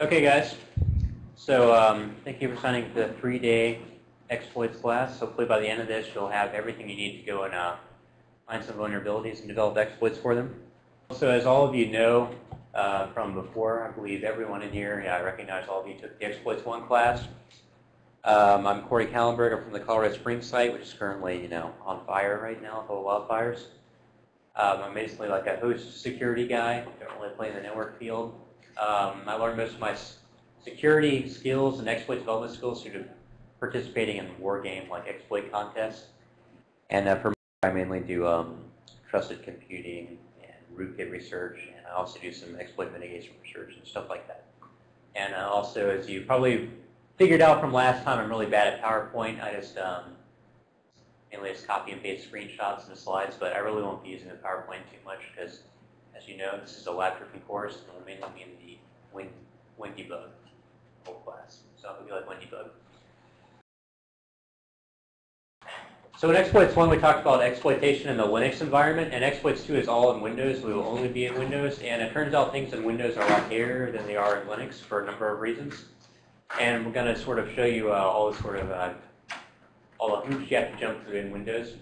Okay, guys. So um, thank you for signing up for the three-day exploits class. Hopefully by the end of this, you'll have everything you need to go and uh, find some vulnerabilities and develop exploits for them. So as all of you know uh, from before, I believe everyone in here, yeah, I recognize all of you took the Exploits 1 class. Um, I'm Corey Kallenberg. I'm from the Colorado Springs site, which is currently, you know, on fire right now full of wildfires. Um, I'm basically like a host security guy. Don't really play in the network field. Um, I learned most of my security skills and exploit development skills through participating in war game like exploit contests. And uh, for me, I mainly do um, trusted computing and rootkit research, and I also do some exploit mitigation research and stuff like that. And uh, also, as you probably figured out from last time, I'm really bad at PowerPoint. I just um, mainly just copy and paste screenshots and slides, but I really won't be using the PowerPoint too much because, as you know, this is a lab tripping course, and we'll mainly be in the Win, WinDbg whole class. So it'll be like WinDbg. So in exploits 1, we talked about exploitation in the Linux environment, and exploits 2 is all in Windows. We will only be in Windows, and it turns out things in Windows are a lot hairier than they are in Linux for a number of reasons. And we're going to sort of show you uh, all the sort of uh, all the hoops you have to jump through in Windows.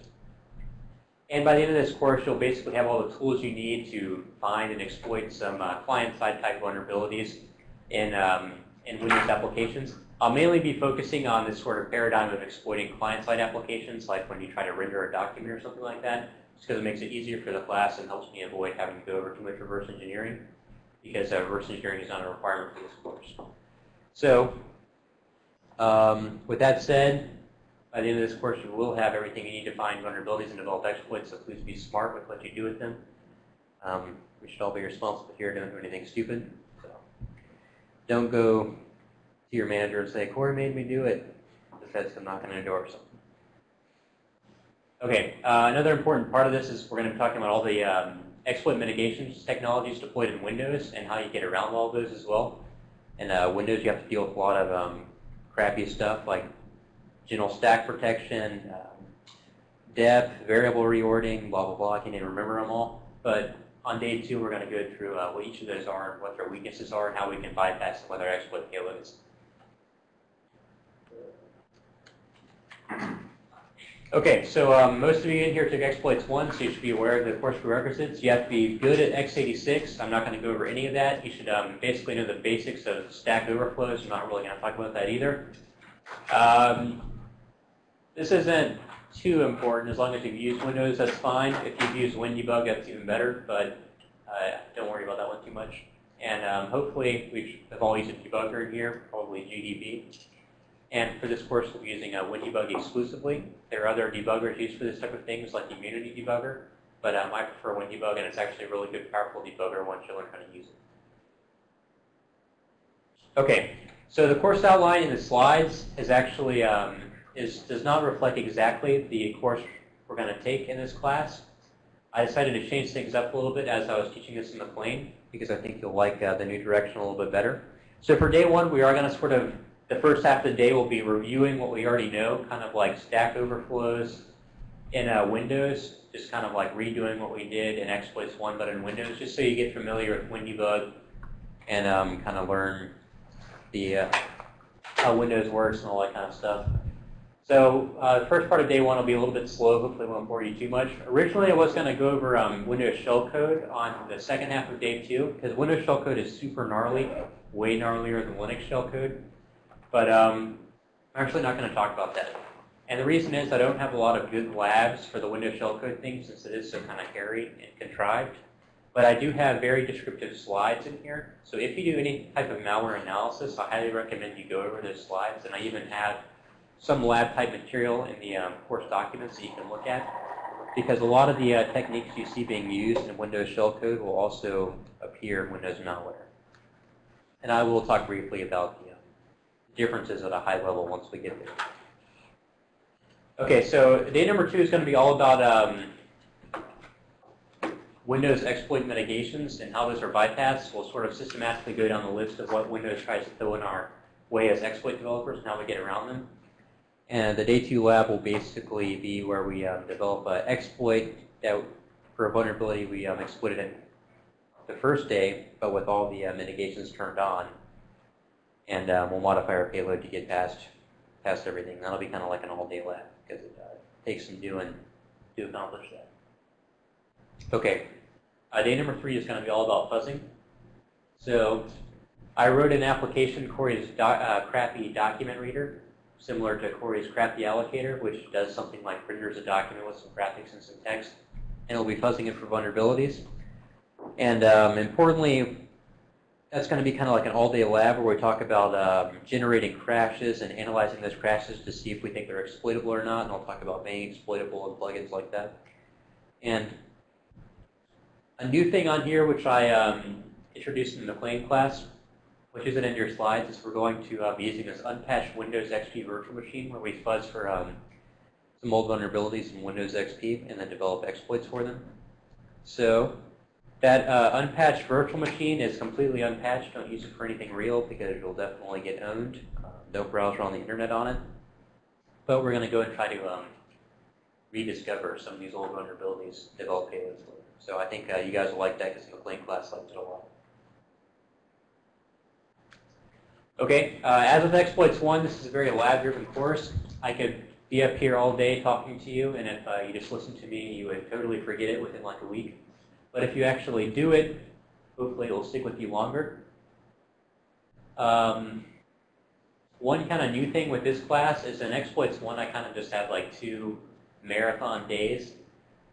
And by the end of this course, you'll basically have all the tools you need to find and exploit some uh, client-side type vulnerabilities in, um, in Windows applications. I'll mainly be focusing on this sort of paradigm of exploiting client-side applications, like when you try to render a document or something like that, just because it makes it easier for the class and helps me avoid having to go over too much reverse engineering, because uh, reverse engineering is not a requirement for this course. So, um, with that said, by the end of this course, you will have everything you need to find vulnerabilities and develop exploits, so please be smart with what you do with them. Um, we should all be responsible here, don't do anything stupid. So don't go to your manager and say, Corey made me do it. The Fed's come knocking on the door or something. Okay, uh, another important part of this is we're going to be talking about all the um, exploit mitigation technologies deployed in Windows and how you get around all those as well. In uh, Windows, you have to deal with a lot of um, crappy stuff like general stack protection, um, depth, variable reordering, blah, blah, blah. I can't even remember them all. But on day two, we're going to go through uh, what each of those are, and what their weaknesses are, and how we can bypass them with our exploit payloads. Okay, so um, most of you in here took exploits 1, so you should be aware of the course prerequisites. You have to be good at x86. I'm not going to go over any of that. You should um, basically know the basics of stack overflows. I'm not really going to talk about that either. Um, this isn't too important. As long as you've used Windows, that's fine. If you've used WinDbg, that's even better, but uh, don't worry about that one too much. And um, hopefully, we have all used a debugger here, probably GDB. And for this course, we'll be using a WinDbg exclusively. There are other debuggers used for this type of things, like Immunity Debugger, but um, I prefer WinDbg, and it's actually a really good, powerful debugger once you learn how to use it. Okay, so the course outline in the slides is actually um, is, does not reflect exactly the course we're going to take in this class. I decided to change things up a little bit as I was teaching this in the plane because I think you'll like uh, the new direction a little bit better. So for day one, we are going to sort of, the first half of the day will be reviewing what we already know, kind of like stack overflows in uh, Windows, just kind of like redoing what we did in exploits 1 but in Windows, just so you get familiar with WinDbg and um, kind of learn the uh, how Windows works and all that kind of stuff. So uh, the first part of day one will be a little bit slow. Hopefully won't bore you too much. Originally, I was going to go over um, Windows shellcode on the second half of day two, because Windows shellcode is super gnarly, way gnarlier than Linux shellcode. But um, I'm actually not going to talk about that. And the reason is I don't have a lot of good labs for the Windows shellcode thing, since it is so kind of hairy and contrived. But I do have very descriptive slides in here. So if you do any type of malware analysis, I highly recommend you go over those slides. And I even have some lab type material in the um, course documents that you can look at. Because a lot of the uh, techniques you see being used in Windows shellcode will also appear in Windows malware. And I will talk briefly about the uh, differences at a high level once we get there. Okay, so day number two is going to be all about um, Windows exploit mitigations and how those are bypassed. We'll sort of systematically go down the list of what Windows tries to throw in our way as exploit developers and how we get around them. And the day two lab will basically be where we um, develop an exploit that for a vulnerability we um, exploited it the first day, but with all the uh, mitigations turned on. and um, we'll modify our payload to get past past everything. That'll be kind of like an all-day lab because it uh, takes some doing to accomplish that. Okay, uh, day number three is going to be all about fuzzing. So I wrote an application, Corey's do uh, crappy document reader, similar to Corey's crappy allocator, which does something like renders a document with some graphics and some text, and it'll be fuzzing it for vulnerabilities. And um, importantly, that's going to be kind of like an all-day lab where we talk about um, generating crashes and analyzing those crashes to see if we think they're exploitable or not, and I'll talk about being exploitable and plugins like that. And a new thing on here, which I um, introduced in the McLean class, which isn't in your slides, is we're going to uh, be using this unpatched Windows XP virtual machine where we fuzz for um, some old vulnerabilities in Windows XP and then develop exploits for them. So that uh, unpatched virtual machine is completely unpatched. Don't use it for anything real because it'll definitely get owned. Uh, no browser on the internet on it. But we're going to go and try to um, rediscover some of these old vulnerabilities, develop payloads for. So I think uh, you guys will like that because McLean class liked it a lot. Okay, uh, as with Exploits 1, this is a very lab-driven course. I could be up here all day talking to you, and if uh, you just listened to me, you would totally forget it within like a week. But if you actually do it, hopefully it will stick with you longer. Um, one kind of new thing with this class is in Exploits 1, I kind of just had like two marathon days.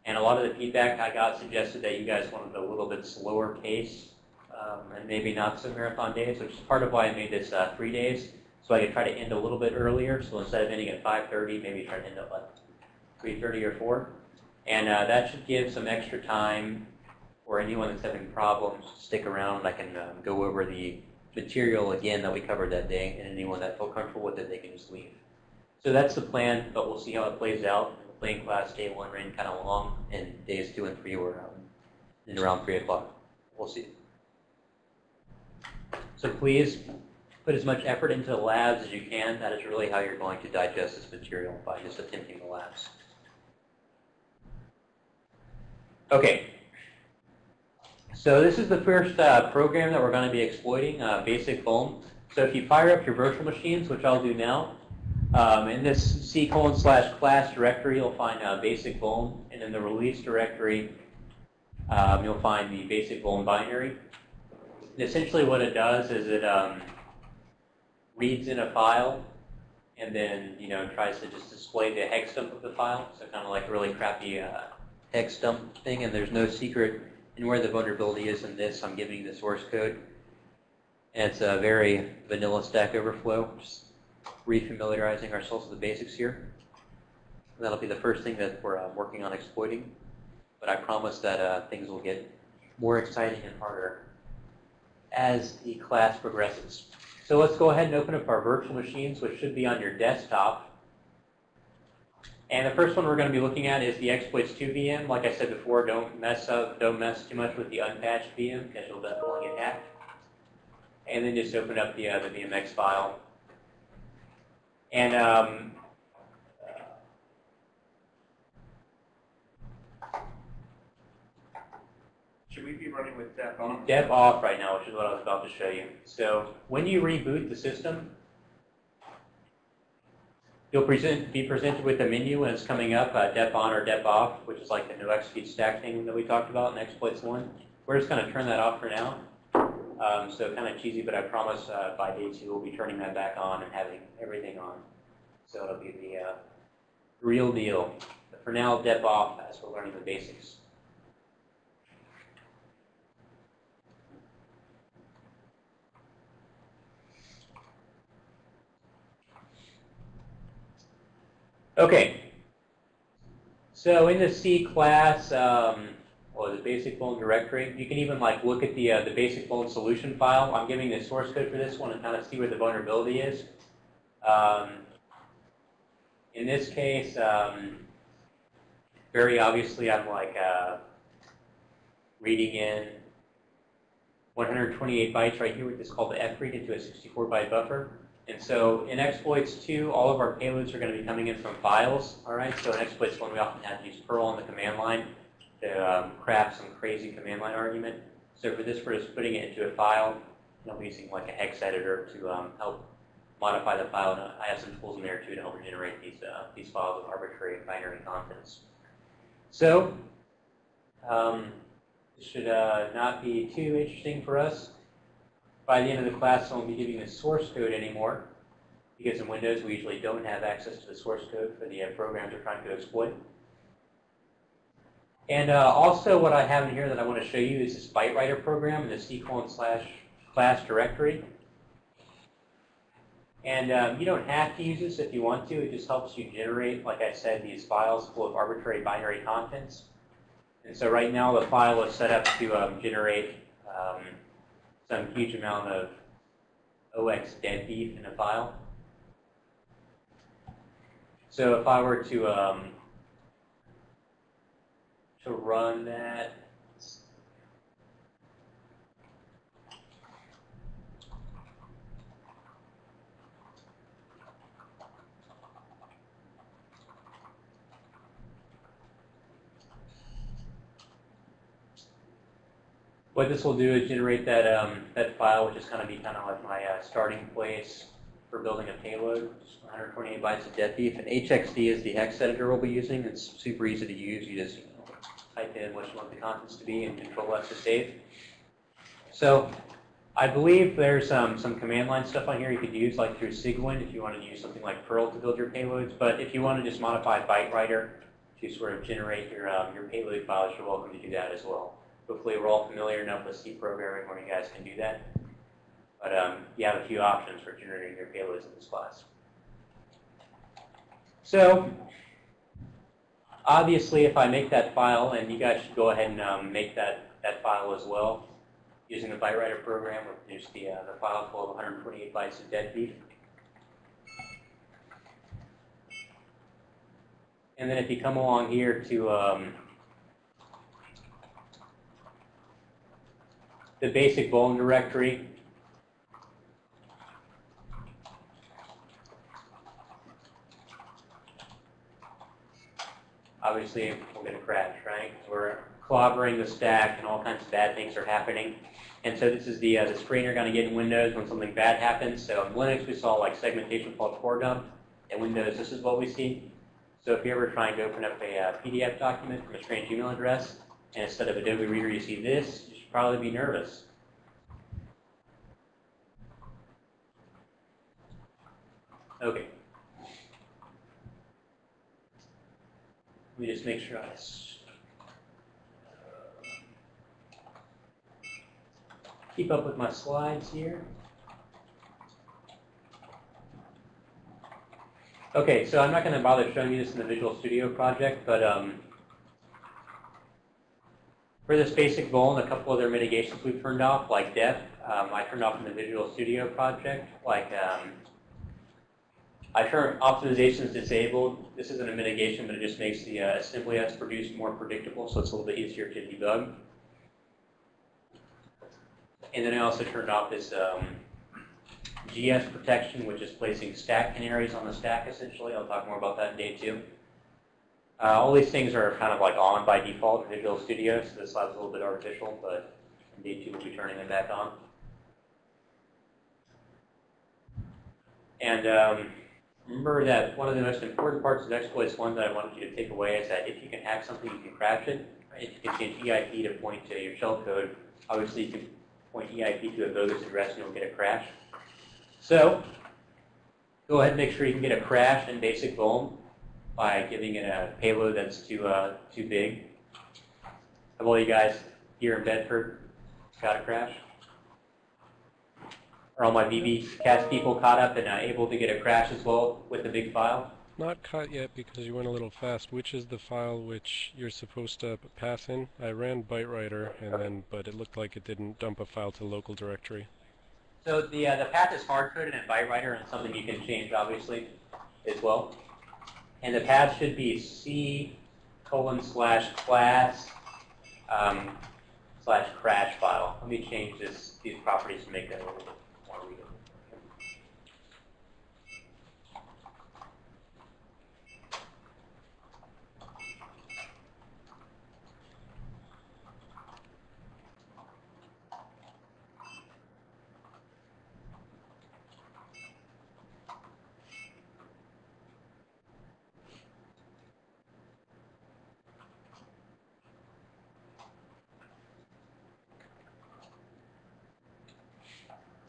And a lot of the feedback I got suggested that you guys wanted a little bit slower pace um, and maybe not some marathon days, which is part of why I made this uh, three days. So I could try to end a little bit earlier. So instead of ending at 5.30, maybe try to end at like 3.30 or 4. And uh, that should give some extra time for anyone that's having problems to stick around. I can um, go over the material again that we covered that day, and anyone that felt comfortable with it, they can just leave. So that's the plan, but we'll see how it plays out. The playing class day one ran kind of long, and days two and three were um, in around 3 o'clock. We'll see. So please put as much effort into the labs as you can. That is really how you're going to digest this material by just attending the labs. Okay. So this is the first uh, program that we're going to be exploiting, uh, Basic Vuln. So if you fire up your virtual machines, which I'll do now, um, in this C colon slash class directory, you'll find uh, Basic Vuln, and in the release directory, um, you'll find the Basic Vuln binary essentially what it does is it um, reads in a file and then you know tries to just display the hex dump of the file. So kind of like a really crappy uh, hex dump thing, and there's no secret in where the vulnerability is in this. I'm giving you the source code. And it's a very vanilla Stack Overflow, just refamiliarizing ourselves with the basics here. That'll be the first thing that we're uh, working on exploiting. But I promise that uh, things will get more exciting and harder as the class progresses. So let's go ahead and open up our virtual machines, which should be on your desktop. And the first one we're going to be looking at is the exploits 2 VM. Like I said before, don't mess up, don't mess too much with the unpatched VM because you'll definitely get hacked. And then just open up the, uh, the VMX file. And um, Should we be running with dep on? off right now, which is what I was about to show you. So when you reboot the system, you'll present, be presented with a menu when it's coming up, uh, on or dep off, which is like the no execute stack thing that we talked about in exploits one. We're just going to turn that off for now. Um, so kind of cheesy, but I promise uh, by day two we'll be turning that back on and having everything on. So it'll be the uh, real deal. But for now, dep off as we're learning the basics. Okay. So in the C class, um, or the basic phone directory, you can even like look at the uh, the basic phone solution file. I'm giving the source code for this one and kind of see where the vulnerability is. Um, in this case, um, very obviously, I'm like uh, reading in 128 bytes right here with this called the fread into a 64 byte buffer. And so in exploits 2, all of our payloads are going to be coming in from files. All right, so in exploits 1, we often have to use Perl on the command line to um, craft some crazy command line argument. So for this, we're just putting it into a file. And I'll be using like a hex editor to um, help modify the file. And I have some tools in there too to help generate these, uh, these files with arbitrary binary contents. So, um, this should uh, not be too interesting for us. By the end of the class, I won't be giving the source code anymore because in Windows we usually don't have access to the source code for the uh, programs we're trying to exploit. And uh, also what I have in here that I want to show you is this ByteWriter program in the C colon slash class directory. And um, you don't have to use this if you want to. It just helps you generate, like I said, these files full of arbitrary binary contents. And so right now the file is set up to um, generate um, some huge amount of OX deadbeef in a file. So if I were to um, to run that, what this will do is generate that um, that file, which is kind of be kind of like my uh, starting place for building a payload, just 128 bytes of deadbeef. And HXD is the hex editor we'll be using. It's super easy to use. You just type in what you want the contents to be and control F to save. So I believe there's um, some command line stuff on here you could use, like through Cygwin, if you wanted to use something like Perl to build your payloads. But if you want to just modify ByteWriter to sort of generate your um, your payload files, you're welcome to do that as well. Hopefully we're all familiar enough with C programming where you guys can do that. But um, you have a few options for generating your payloads in this class. So obviously if I make that file, and you guys should go ahead and um, make that, that file as well, using the ByteWriter program, we'll produce the, uh, the file full of 128 bytes of deadbeef. And then if you come along here to um, the basic Vuln directory. Obviously, we're going to crash, right? We're clobbering the stack and all kinds of bad things are happening. And so this is the, uh, the screen you're going to get in Windows when something bad happens. So in Linux, we saw like segmentation called core dump. In Windows, this is what we see. So if you're ever trying to open up a uh, PDF document from a strange email address, and instead of Adobe Reader, you see this, probably be nervous. Okay. Let me just make sure I keep up with my slides here. Okay, so I'm not going to bother showing you this in the Visual Studio project, but um, for this basic goal and a couple other mitigations we've turned off, like def, um, I turned off in the Visual Studio project, like um, I turn optimizations disabled. This isn't a mitigation, but it just makes the uh, assembly that's produced more predictable, so it's a little bit easier to debug. And then I also turned off this um, GS protection, which is placing stack canaries on the stack, essentially. I'll talk more about that in day two. Uh, all these things are kind of like on by default in Visual Studio, so this slide's a little bit artificial, but indeed, two we'll be turning them back on. And um, remember that one of the most important parts of exploits, one that I wanted you to take away, is that if you can hack something, you can crash it. If you can change EIP to point to your shellcode, obviously you can point EIP to a bogus address and you'll get a crash. So go ahead and make sure you can get a crash in basic Vuln by giving it a payload that's too uh, too big. Have all you guys here in Bedford got a crash? Are all my VB cats people caught up and uh, able to get a crash as well with the big file? Not caught yet because you went a little fast. Which is the file which you're supposed to pass in? I ran ByteWriter and then, but it looked like it didn't dump a file to local directory. So the uh, the path is hard coded in ByteWriter and something you can change obviously as well. And the path should be C colon slash class um, slash crash file. Let me change this these properties to make that a little bit more readable.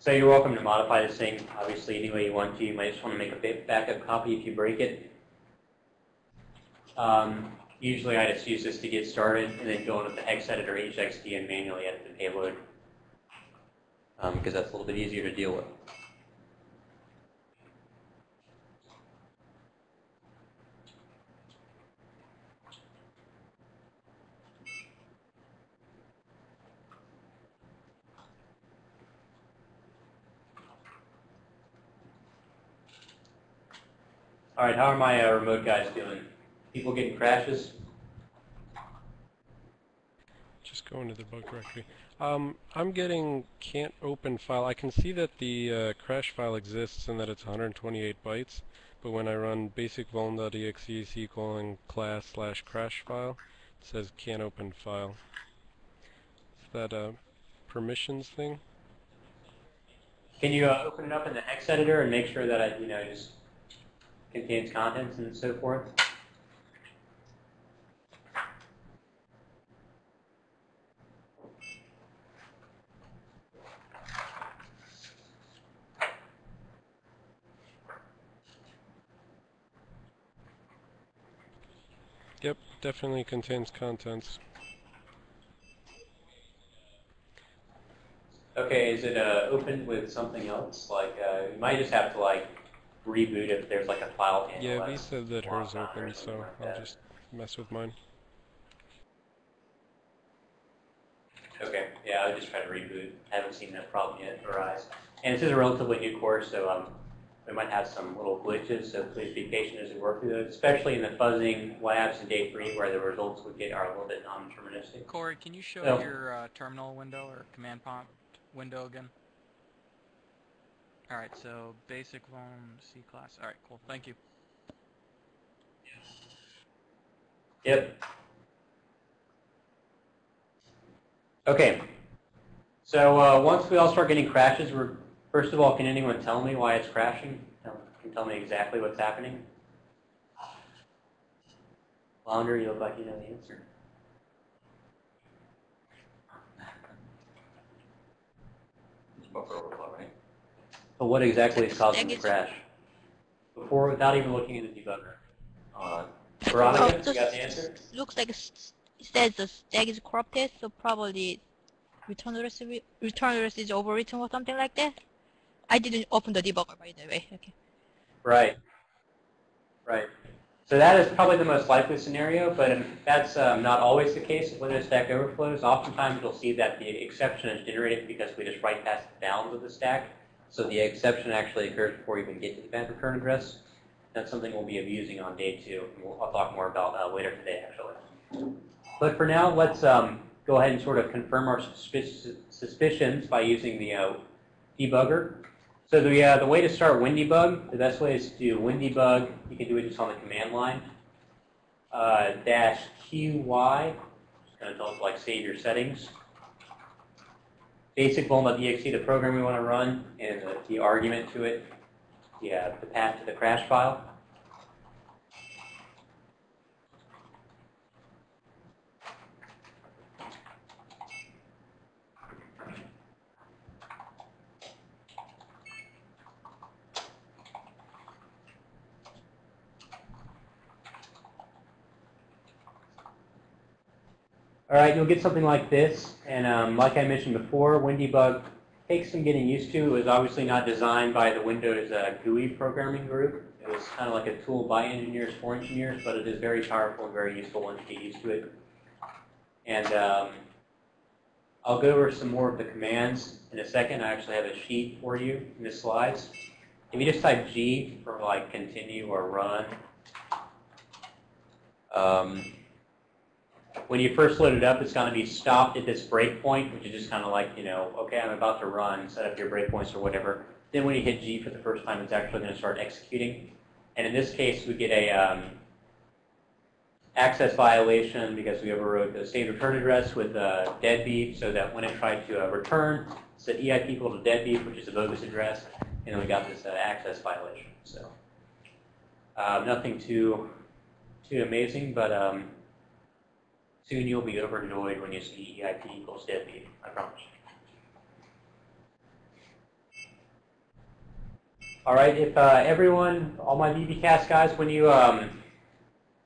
So you're welcome to modify this thing, obviously, any way you want to. You might just want to make a backup copy if you break it. Um, usually I just use this to get started and then go into the hex editor HXD and manually edit the payload um, because that's a little bit easier to deal with. All right, how are my uh, remote guys doing? People getting crashes? Just go into the bug directory. Um, I'm getting can't open file. I can see that the uh, crash file exists and that it's 128 bytes, but when I run basic vuln.exe colon class slash crash file, it says can't open file. Is that a permissions thing? Can you uh, open it up in the hex editor and make sure that I, you know, just contains contents and so forth? Yep, definitely contains contents. Okay, is it uh, opened with something else? Like, uh, you might just have to like reboot if there's like a file handle. Yeah, we said that hers on open, so like I'll that. just mess with mine. Okay, yeah, I would just try to reboot. I haven't seen that problem yet arise. And this is a relatively new course, so um, we might have some little glitches, so please be patient as we work through those, especially in the fuzzing labs and day three where the results we get are a little bit non-deterministic. Corey, can you show No. your uh, terminal window or command prompt window again? All right, so basic vuln C class. All right, cool. Thank you. Yep. Okay. So uh, once we all start getting crashes, we're, first of all, can anyone tell me why it's crashing? Tell- Can tell me exactly what's happening? Flounder, you look like you know the answer. It's buffer overflow, But what exactly is causing the crash? Before, without even looking at the debugger. Uh, Veronica, Oh, you got the answer? Looks like it says the stack is corrupted, so probably return address return address is overwritten or something like that. I didn't open the debugger by the way. Okay. Right. Right. So that is probably the most likely scenario, but that's um, not always the case with Windows Stack Overflows. Oftentimes you'll see that the exception is generated because we just write past the bounds of the stack. So the exception actually occurs before you even get to the bad return address. That's something we'll be abusing on day two. We'll, I'll talk more about uh, later today, actually. But for now, let's um, go ahead and sort of confirm our suspic- suspicions by using the uh, debugger. So the, uh, the way to start WinDebug, the best way is to do WinDebug. You can do it just on the command line. Uh, dash QY, just going to tell us like save your settings. Basic vuln.exe, the program we want to run, and the, the argument to it, the, uh, the path to the crash file. All right, you'll get something like this, and um, like I mentioned before, WinDebug takes some getting used to. It was obviously not designed by the Windows uh, GUI programming group. It was kind of like a tool by engineers for engineers, but it is very powerful and very useful once you get used to it. And um, I'll go over some more of the commands in a second. I actually have a sheet for you in the slides. If you just type G for like continue or run, um, when you first load it up, it's going to be stopped at this breakpoint, which is just kind of like, you know, okay, I'm about to run, set up your breakpoints or whatever. Then when you hit G for the first time, it's actually going to start executing. And in this case, we get a um, access violation because we overrode the saved return address with uh, deadbeef, so that when it tried to uh, return, it said EIP equal to deadbeef, which is a bogus address, and then we got this uh, access violation. So uh, nothing too too amazing, but um, Soon you'll be overjoyed when you see EIP equals deadbeat, I promise. All right, if uh, everyone, all my VBcast guys, when you um,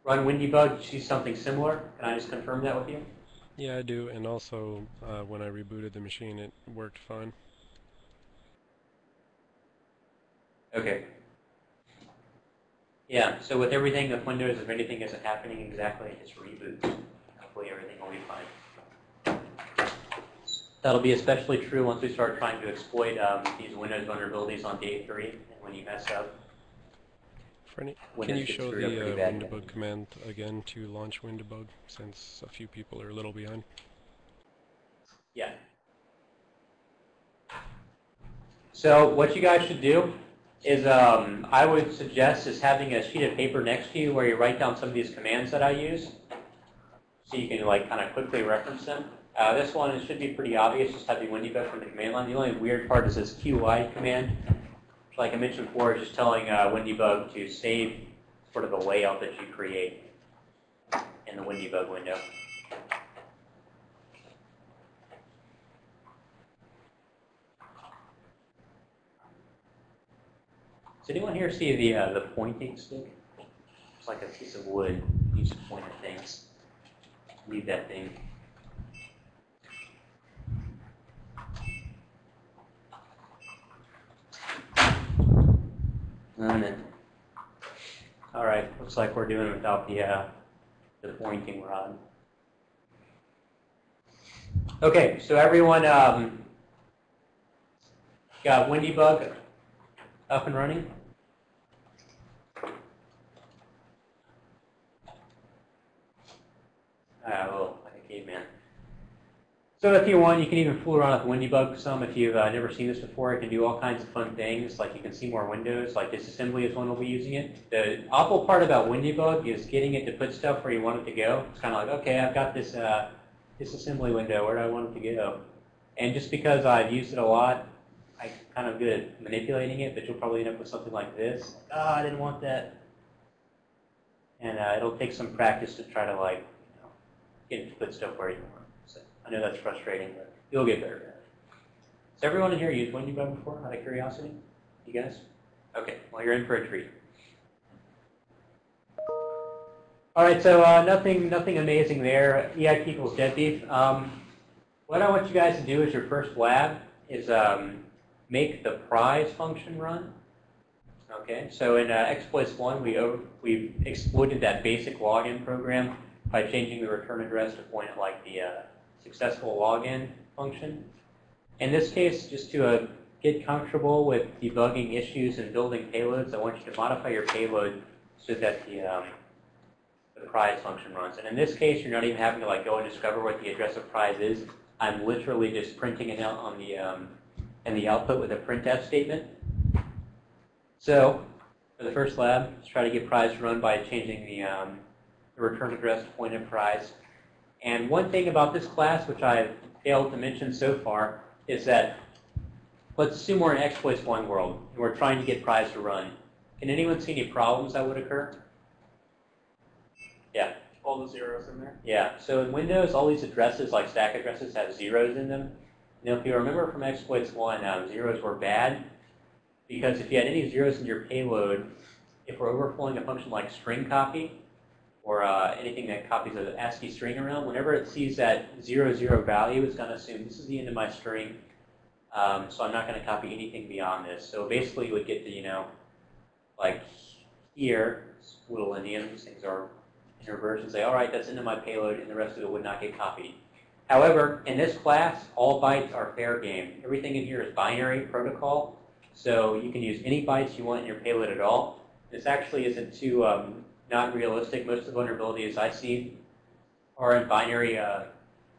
run Windybug, you see something similar? Can I just confirm that with you? Yeah, I do, and also uh, when I rebooted the machine, it worked fine. Okay. Yeah, so with everything with Windows, if anything isn't happening exactly, just reboot. Hopefully everything will be fine. That'll be especially true once we start trying to exploit um, these Windows vulnerabilities on day three, and when you mess up. Franny, can you show the pretty uh, bad. Windowbug command again to launch Windowbug, since a few people are a little behind? Yeah. So what you guys should do is um, I would suggest is having a sheet of paper next to you where you write down some of these commands that I use so you can like kind of quickly reference them. Uh, this one it should be pretty obvious, just have the Windybug from the command line. The only weird part is this QI command, which like I mentioned before is just telling uh, to save sort of the layout that you create in the Windybug window. Does anyone here see the uh, the pointing stick? It's like a piece of wood used to point at things. Leave that thing. None it. All right, looks like we're doing it without the uh, the pointing rod. Okay, so everyone um, got Windybug up and running? Ah, well, like a caveman. So if you want, you can even fool around with Windybug some. If you've uh, never seen this before, it can do all kinds of fun things. Like you can see more windows, like disassembly is one we'll be using it. The awful part about Windybug is getting it to put stuff where you want it to go. It's kind of like, okay, I've got this uh, disassembly window. Where do I want it to go? And just because I've used it a lot, I'm kind of good at manipulating it, but you'll probably end up with something like this. Like, oh, I didn't want that. And uh, it'll take some practice to try to like, you know, get it to put stuff where you want. I know that's frustrating, but you'll get better at it. Has everyone in here used Windybug before, out of curiosity? You guys? Okay, well you're in for a treat. All right, so uh, nothing, nothing amazing there. EIP equals deadbeef. Um, what I want you guys to do as your first lab is um, make the prize function run. Okay, so in uh, exploits one, we over, we exploited that basic login program by changing the return address to point at like the uh, successful login function. In this case, just to uh, get comfortable with debugging issues and building payloads, I want you to modify your payload so that the um, the prize function runs. And in this case, you're not even having to like go and discover what the address of prize is. I'm literally just printing it out on the um, in the output with a printf statement. So for the first lab, let's try to get prize to run by changing the, um, the return address to point at prize. And one thing about this class, which I've failed to mention so far, is that let's assume we're in exploits one world and we're trying to get prize to run. Can anyone see any problems that would occur? Yeah. all the zeros in there. Yeah, so in Windows, all these addresses, like stack addresses, have zeros in them. Now, if you remember from exploits 1, um, zeros were bad because if you had any zeros in your payload, if we're overflowing a function like string copy or uh, anything that copies an ASCII string around, whenever it sees that 00 value, it's going to assume this is the end of my string, um, so I'm not going to copy anything beyond this. So basically, you would get to, you know, like here, little endian, these things are in reverse and say, all right, that's into my payload, and the rest of it would not get copied. However, in this class, all bytes are fair game. Everything in here is binary protocol, so you can use any bytes you want in your payload at all. This actually isn't too um, not realistic. Most of the vulnerabilities I see are in binary uh,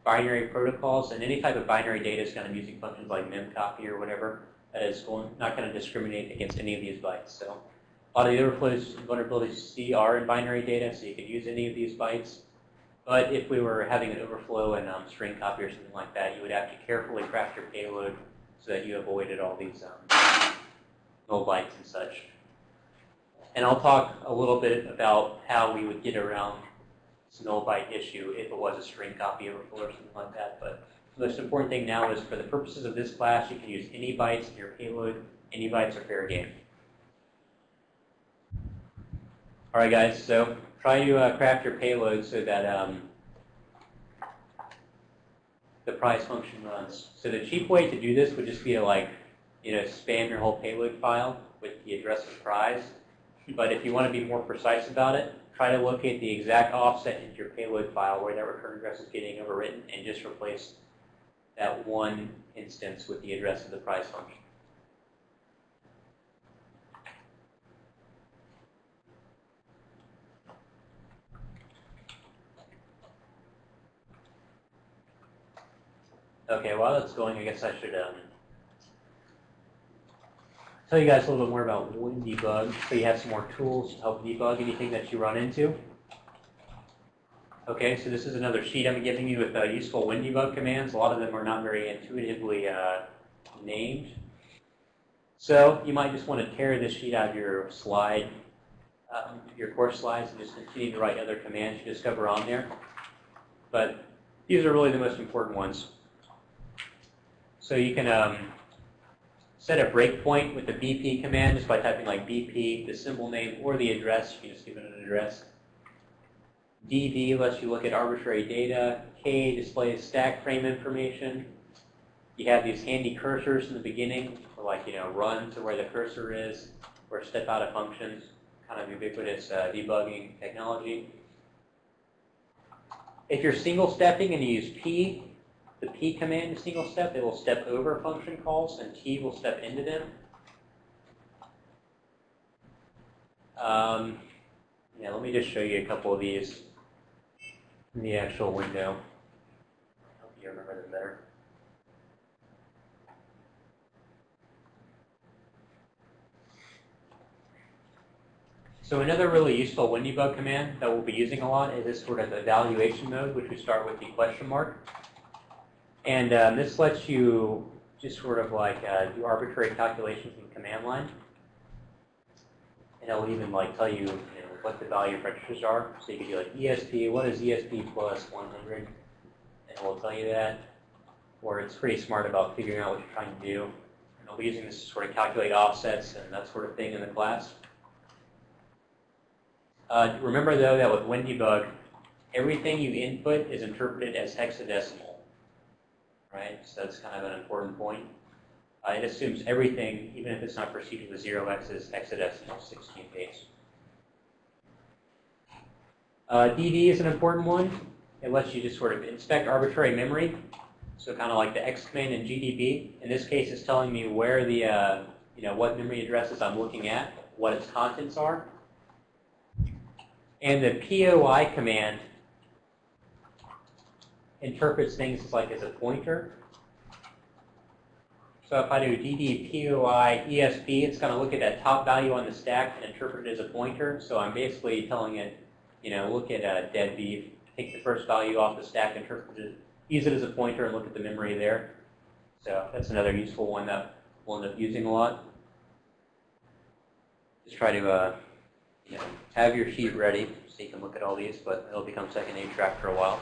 binary protocols, and any type of binary data is going to be using functions like memcopy or whatever that is going, not going to discriminate against any of these bytes. So a lot of the overflows vulnerabilities you see are in binary data, so you could use any of these bytes. But if we were having an overflow in um, string copy or something like that, you would have to carefully craft your payload so that you avoided all these um, null bytes and such. And I'll talk a little bit about how we would get around this null byte issue if it was a string copy overflow or something like that. But the most important thing now is for the purposes of this class, you can use any bytes in your payload. Any bytes are fair game. All right, guys. So try to uh, craft your payload so that um, the price function runs. So the cheap way to do this would just be to like, you know, spam your whole payload file with the address of prize. But if you want to be more precise about it, try to locate the exact offset in your payload file where that return address is getting overwritten and just replace that one instance with the address of the price function. Okay, while that's going, I guess I should um, tell you guys a little bit more about WinDebug, so you have some more tools to help debug anything that you run into. Okay, so this is another sheet I'm giving you with uh, useful WinDebug commands. A lot of them are not very intuitively uh, named. So you might just want to tear this sheet out of your slide, um, your course slides, and just continue to write other commands you discover on there. But these are really the most important ones. So you can um, set a breakpoint with the BP command just by typing like BP, the symbol name, or the address. You can just give it an address. DD lets you look at arbitrary data. K displays stack frame information. You have these handy cursors in the beginning for like, you know, run to where the cursor is, or step out of functions, kind of ubiquitous uh, debugging technology. If you're single stepping and you use P, the P command is single step, it will step over function calls and T will step into them. Um, yeah, let me just show you a couple of these in the actual window. Help you remember them better. So another really useful WinDebug command that we'll be using a lot is this sort of evaluation mode, which we start with the question mark. And um, this lets you just sort of like uh, do arbitrary calculations in the command line. And it'll even like tell you, you know, what the value of registers are. So you can do like ESP, what is ESP plus 100? And it will tell you that. Or it's pretty smart about figuring out what you're trying to do. And I'll be using this to sort of calculate offsets and that sort of thing in the class. Uh, remember though that with WinDebug, everything you input is interpreted as hexadecimal right? So that's kind of an important point. Uh, it assumes everything, even if it's not preceded with 0x, is hexadecimal 16 base. Uh, DD is an important one. It lets you just sort of inspect arbitrary memory. So kind of like the X command in GDB. In this case, it's telling me where the, uh, you know, what memory addresses I'm looking at, what its contents are. And the POI command interprets things as like as a pointer. So if I do dd POI ESP, it's going to look at that top value on the stack and interpret it as a pointer. So I'm basically telling it, you know, look at uh, dead beef, take the first value off the stack, interpret it, use it as a pointer, and look at the memory there. So that's another useful one that we'll end up using a lot. Just try to, uh, you know, have your sheet ready so you can look at all these, but it'll become second nature after a while.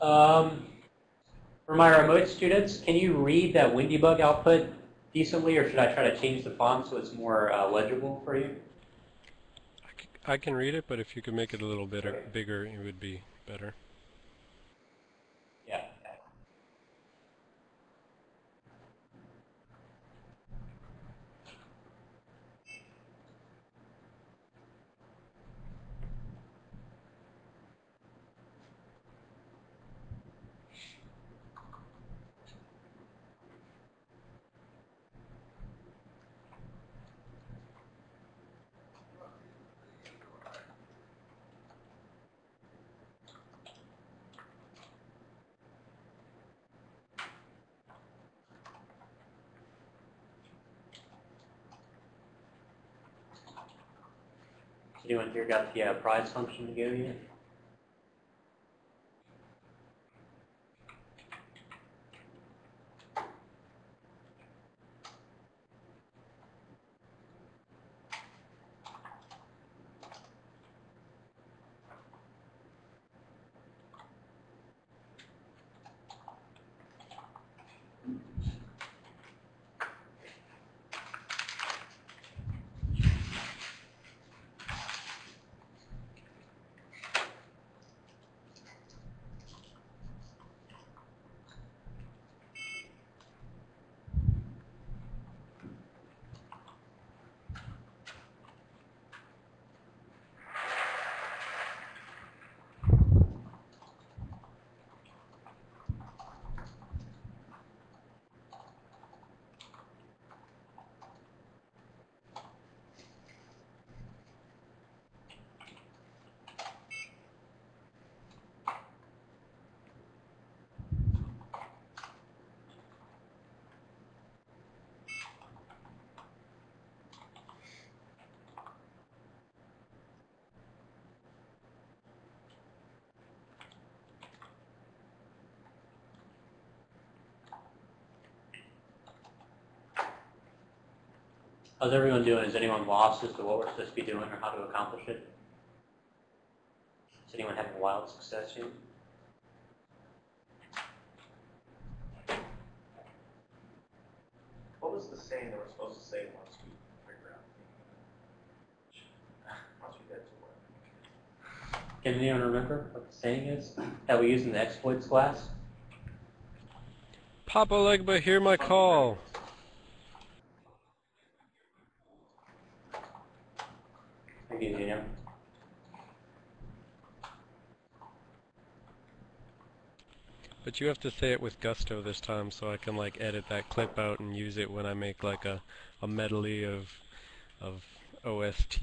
Um, for my remote students, can you read that WinDebug output decently, or should I try to change the font so it's more uh, legible for you? I can read it, but if you could make it a little bit bigger, it would be better. Yeah. Here got the uh, prize function to go yet? How's everyone doing? Is anyone lost as to what we're supposed to be doing or how to accomplish it? Is anyone having wild success yet? What was the saying that we're supposed to say once we figure out? Once we get to work. Can anyone remember what the saying is that we use in the exploits class? Papa Legba, hear my call. Maybe you know. But you have to say it with gusto this time so I can like edit that clip out and use it when I make like a, a medley of of OST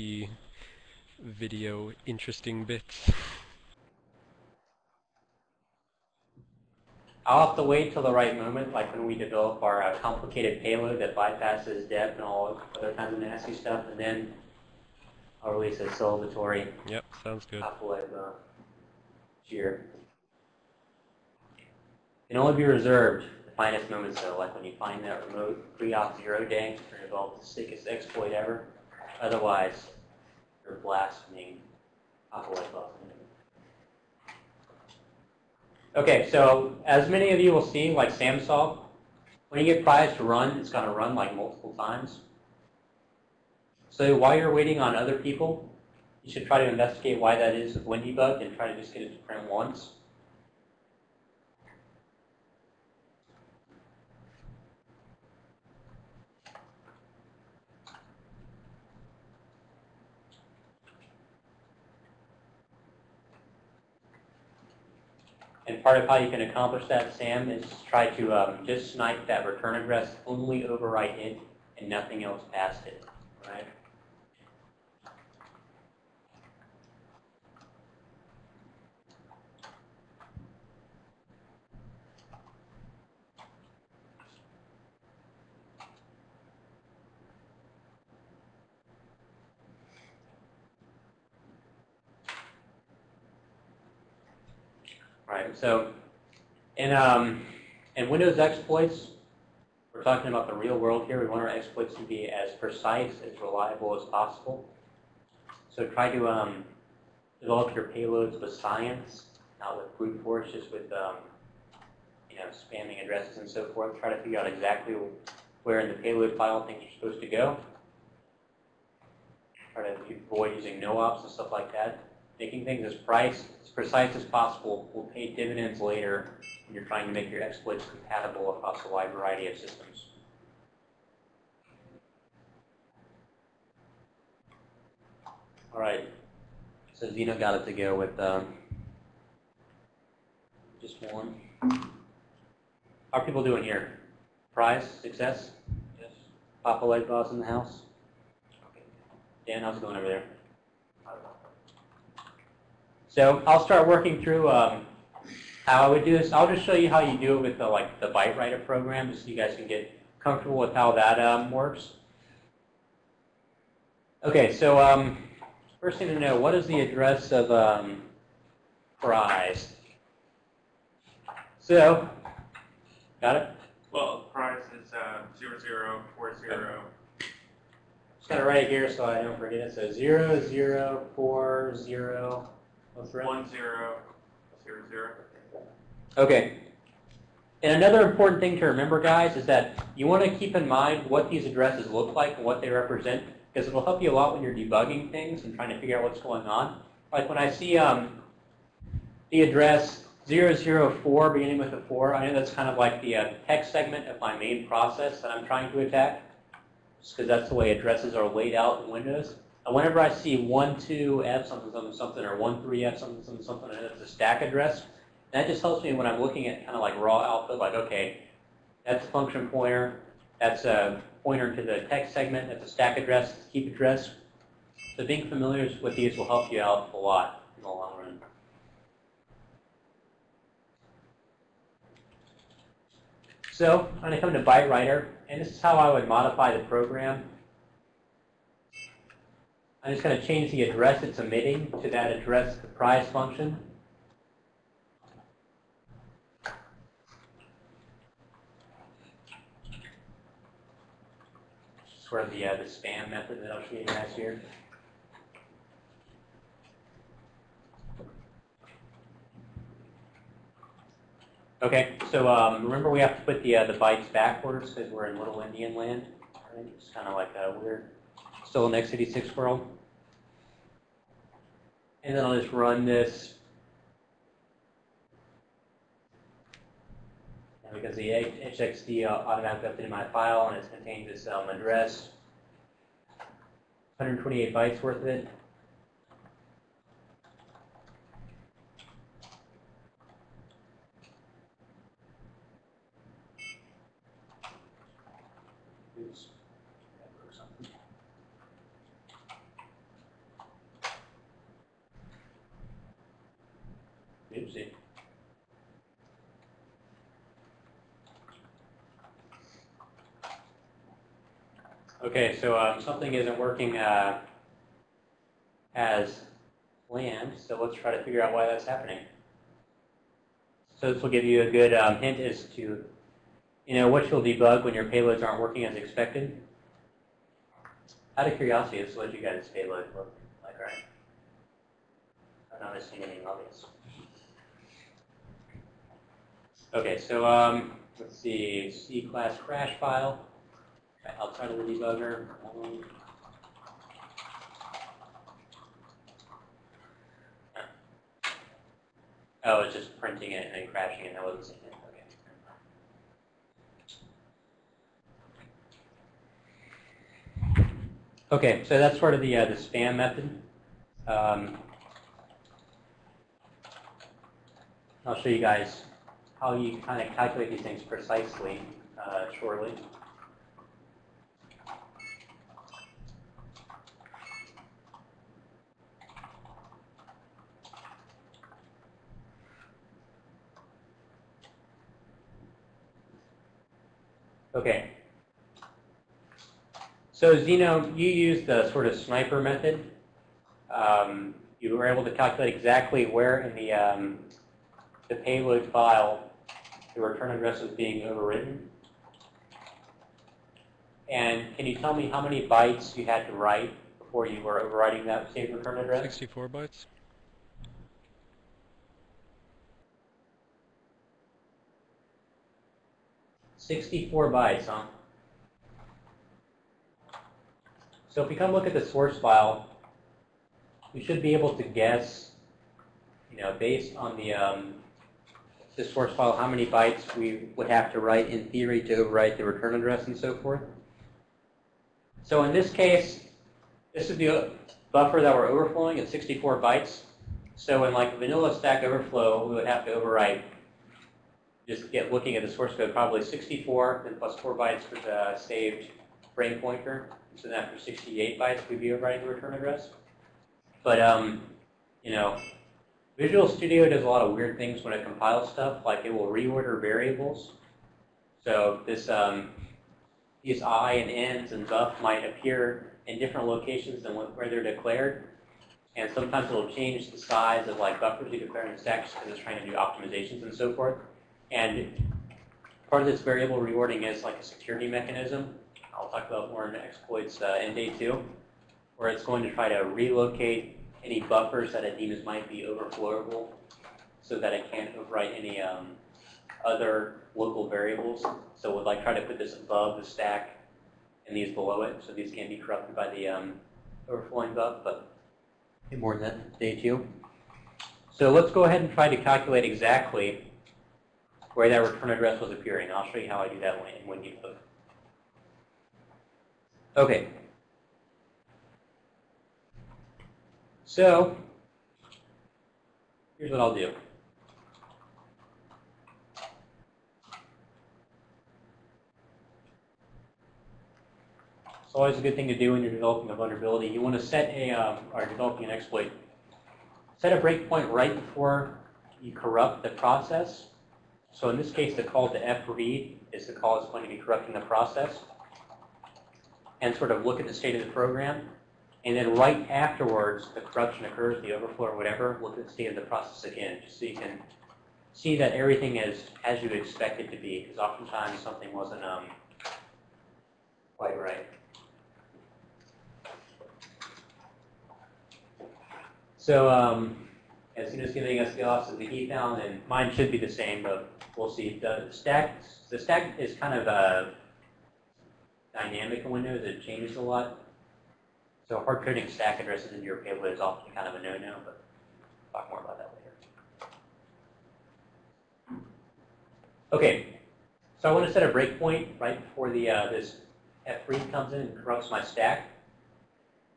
video interesting bits. I'll have to wait till the right moment, like when we develop our uh, complicated payload that bypasses depth and all other kinds of nasty stuff, and then I'll release a celebratory Yep, sounds good. Apple uh, cheer. Can only be reserved the finest moments though, like when you find that remote pre-op zero day or develop the sickest exploit ever. Otherwise, you're blaspheming Apple Okay, so as many of you will see, like Sam saw, when you get prize to run, it's going to run like multiple times. So while you're waiting on other people, you should try to investigate why that is with WinDbug and try to just get it to print once. And part of how you can accomplish that, Sam, is try to um, just snipe that return address, only overwrite it, and nothing else past it, right? Right, so in, um, in Windows exploits, we're talking about the real world here. We want our exploits to be as precise, as reliable as possible. So try to um, develop your payloads with science, not with brute force, just with um, you know spamming addresses and so forth. Try to figure out exactly where in the payload file things are supposed to go. Try to avoid using no-ops and stuff like that. Making things as price as precise as possible will pay dividends later when you're trying to make your exploits compatible across a wide variety of systems. All right, so Zeno got it to go with um, just one. How are people doing here? Prize, success? Yes. Papa Light Boss in the house? Okay. Dan, how's it going over there? So I'll start working through um, how I would do this. I'll just show you how you do it with the like the byte writer program, just so you guys can get comfortable with how that um, works. Okay, so um, first thing to know, what is the address of um, prize? So, got it? Well, price is uh, zero zero four zero. Just write it here so I don't forget it. So zero zero four zero. One zero zero zero. Okay. And another important thing to remember, guys, is that you want to keep in mind what these addresses look like and what they represent, because it'll help you a lot when you're debugging things and trying to figure out what's going on. Like when I see um, the address 004 beginning with a 4, I know that's kind of like the uh, text segment of my main process that I'm trying to attack, because that's the way addresses are laid out in Windows. And whenever I see 12F something something something or 13F something something something, and it's a stack address, that just helps me when I'm looking at kind of like raw output, like, okay, that's a function pointer, that's a pointer to the text segment, that's a stack address, that's a heap address. So being familiar with these will help you out a lot in the long run. So I'm going to come to byte writer, and this is how I would modify the program. I'm just going to change the address it's emitting to that address the prize function. sort of the, uh, the spam method that I'll show you guys here. Okay, so um, remember we have to put the, uh, the bytes backwards because we're in Little Indian land. Right? It's kind of like a weird, still in x86 world. And then I'll just run this. And because the HXD uh, automatically updated my file and it contained this um, address, 128 bytes worth of it. Oops. That broke something. Oopsie. Okay, so um, something isn't working uh, as planned, so let's try to figure out why that's happening. So this will give you a good um, hint as to, you know, what you'll debug when your payloads aren't working as expected. Out of curiosity, this is what you guys' payload look like, right? I'm not missing anything obvious. Okay, so um, let's see, C class crash file outside of the debugger. Um, oh, it's just printing it and then crashing it. I wasn't seeing it. Okay. Okay, so that's sort of the uh, the spam method. Um, I'll show you guys how you kind of calculate these things precisely uh, shortly. Okay. So Zeno, you used the sort of sniper method. Um, you were able to calculate exactly where in the um, the payload file the return address was being overwritten. And can you tell me how many bytes you had to write before you were overwriting that saved return address? 64 bytes? Sixty-four bytes, huh? So if we come look at the source file, we should be able to guess, you know, based on the um, the source file, how many bytes we would have to write in theory to overwrite the return address and so forth. So in this case, this is the buffer that we're overflowing at 64 bytes. So in like vanilla Stack Overflow, we would have to overwrite, just get looking at the source code, probably 64, then plus 4 bytes for the saved frame pointer. So then after 68 bytes, we'd be overwriting the return address. But, um, you know, Visual Studio does a lot of weird things when it compiles stuff, like it will reorder variables. So this, um, these i and n's and buff might appear in different locations than where they're declared. And sometimes it'll change the size of like buffers you declare in stacks because it's trying to do optimizations and so forth. And part of this variable reordering is like a security mechanism. I'll talk about more in exploits uh, in day two, where it's going to try to relocate any buffers that it deems might be overflowable so that it can't overwrite any um, other local variables. So we'll like try to put this above the stack and these below it, so these can't be corrupted by the um, overflowing buff, but more than that day two. So let's go ahead and try to calculate exactly where that return address was appearing. I'll show you how I do that when, when you WinDebug. Okay. So, here's what I'll do. It's always a good thing to do when you're developing a vulnerability. You want to set a, um, or developing an exploit, set a breakpoint right before you corrupt the process. So in this case, the call to F read is the call that's going to be corrupting the process and sort of look at the state of the program. And then right afterwards, the corruption occurs, the overflow or whatever, look at the state of the process again, just so you can see that everything is as you expect it to be, because oftentimes something wasn't um, quite right. So um, as soon as giving us the loss of the heat bound, and mine should be the same, but we'll see. The stack, the stack is kind of a dynamic window that changes a lot. So hard coding stack addresses in your payload is often kind of a no-no, but we'll talk more about that later. Okay, so I want to set a breakpoint right before the uh, this f read comes in and corrupts my stack.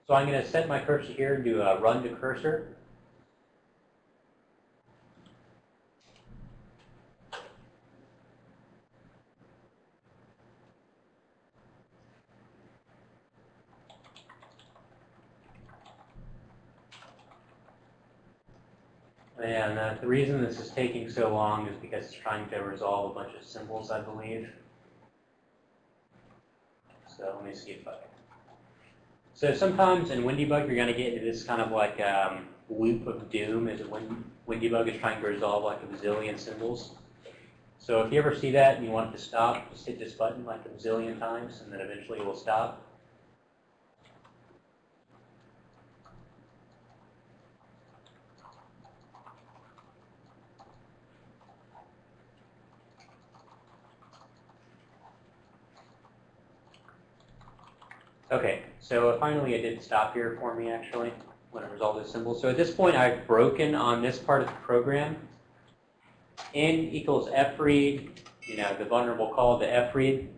So I'm going to set my cursor here and do a run to cursor. And uh, the reason this is taking so long is because it's trying to resolve a bunch of symbols, I believe. So let me see if I. So sometimes in WinDbug, you're going to get into this kind of like um, loop of doom as when WinDbug is trying to resolve like a bazillion symbols. So if you ever see that and you want it to stop, just hit this button like a bazillion times, and then eventually it will stop. Okay, so finally it did stop here for me actually when it resolved the symbol. So at this point I've broken on this part of the program. N equals fread, you know, the vulnerable call to fread.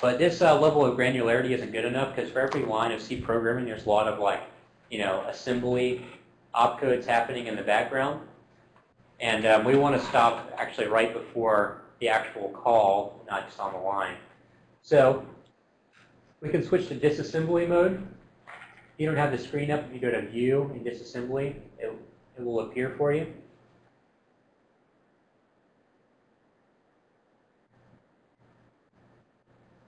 But this uh, level of granularity isn't good enough because for every line of C programming there's a lot of like, you know, assembly opcodes happening in the background. And um, we want to stop actually right before the actual call, not just on the line. So we can switch to disassembly mode. You don't have the screen up. If you go to View and Disassembly, it, it will appear for you.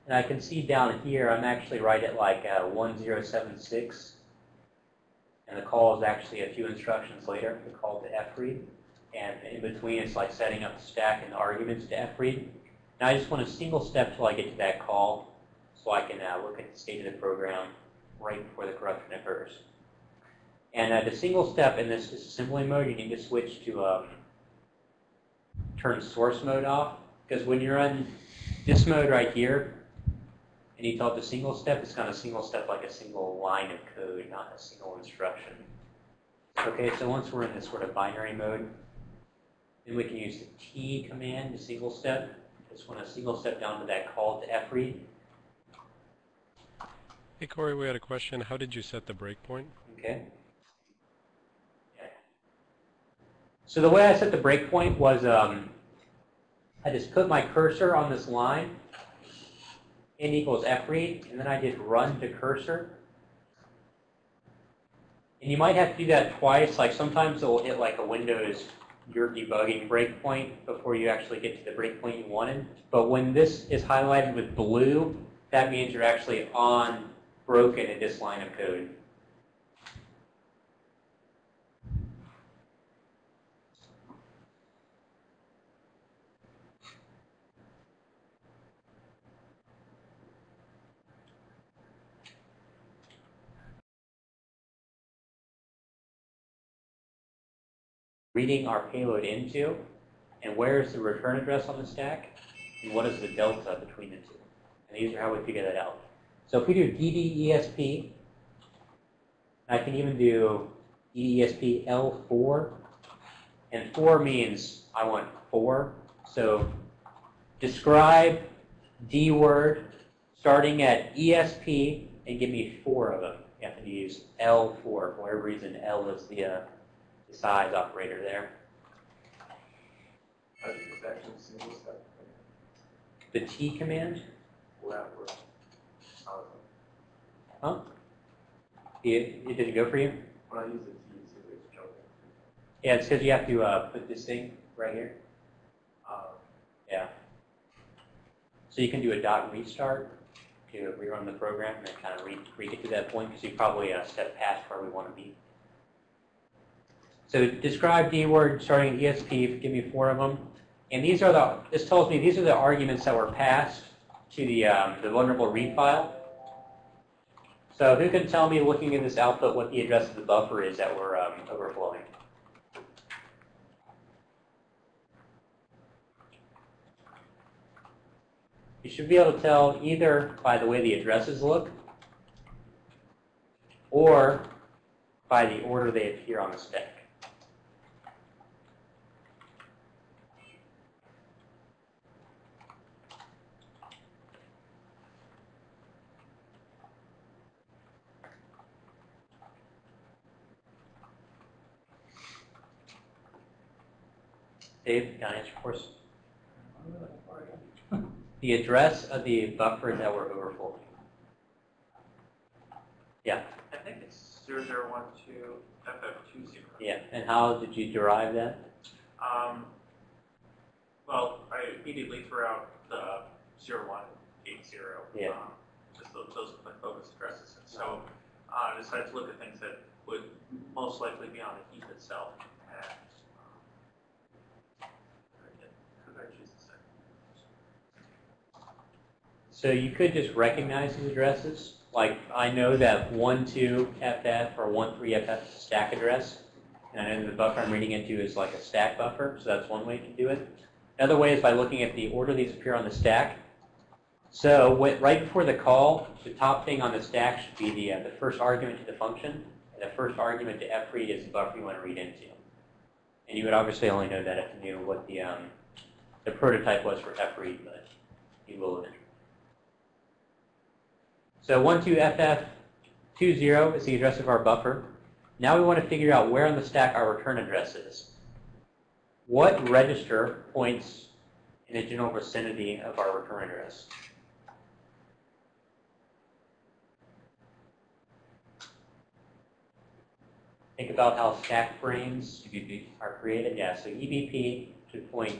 And I can see down here, I'm actually right at like uh, 1076. And the call is actually a few instructions later, the call to fread. And in between, it's like setting up the stack and the arguments to fread. Now I just want a single step till I get to that call so I can uh, look at the state of the program right before the corruption occurs. And uh, the single step in this disassembly mode, you need to switch to um, turn source mode off. Because when you're on this mode right here, and you tell it the single step, it's kind of single step like a single line of code, not a single instruction. Okay, so once we're in this sort of binary mode, then we can use the T command to single step. Just want to single step down to that call to fread. Hey Corey, we had a question. How did you set the breakpoint? Okay. So the way I set the breakpoint was um, I just put my cursor on this line, n equals fread, and then I did run to cursor. And you might have to do that twice. Like sometimes it will hit like a Windows your debugging breakpoint before you actually get to the breakpoint you wanted. But when this is highlighted with blue, that means you're actually on broken in this line of code. reading our payload into, and where is the return address on the stack, and what is the delta between the two. And these are how we figure that out. So if we do DDESP, I can even do DDESP L4, and 4 means I want 4. So describe D word starting at ESP and give me four of them. You have to use L4 for whatever reason. L is the, uh, the size operator there. I think it's actually single step. The T command, that work? How is it? Huh? It, it did it go for you? When I use the T, it's usually jumping. Yeah, it's because you have to uh, put this thing right here. Um, Yeah. So you can do a dot restart to rerun the program and kind of re, re get to that point because you probably uh, stepped past where we want to be. So describe D word starting at ESP, give me four of them. And these are the, this tells me these are the arguments that were passed to the, um, the vulnerable read file. So who can tell me, looking at this output, what the address of the buffer is that we're um, overflowing? You should be able to tell either by the way the addresses look or by the order they appear on the stack. Dave, can I answer your question? The address of the buffer that we're overflowing. Yeah, I think it's 0012 FF20. yeah. And how did you derive that? Um, well, I immediately threw out the 0180. Yeah. Um, just those, those are the focus addresses. And so uh, I decided to look at things that would most likely be on the heap itself. And, um, who did I choose to say? So you could just recognize these addresses. Like I know that 12FF or 13FF is a stack address. And I know the buffer I'm reading into is like a stack buffer, so that's one way to do it. Another way is by looking at the order these appear on the stack. So what, right before the call, the top thing on the stack should be the, uh, the first argument to the function. And the first argument to fread is the buffer you want to read into. And you would obviously only know that if you knew what the, um, the prototype was for fread, but you will eventually. So 12FF20 is the address of our buffer. Now we want to figure out where on the stack our return address is. What register points in the general vicinity of our return address? Think about how stack frames are created. Yeah, so EBP should point,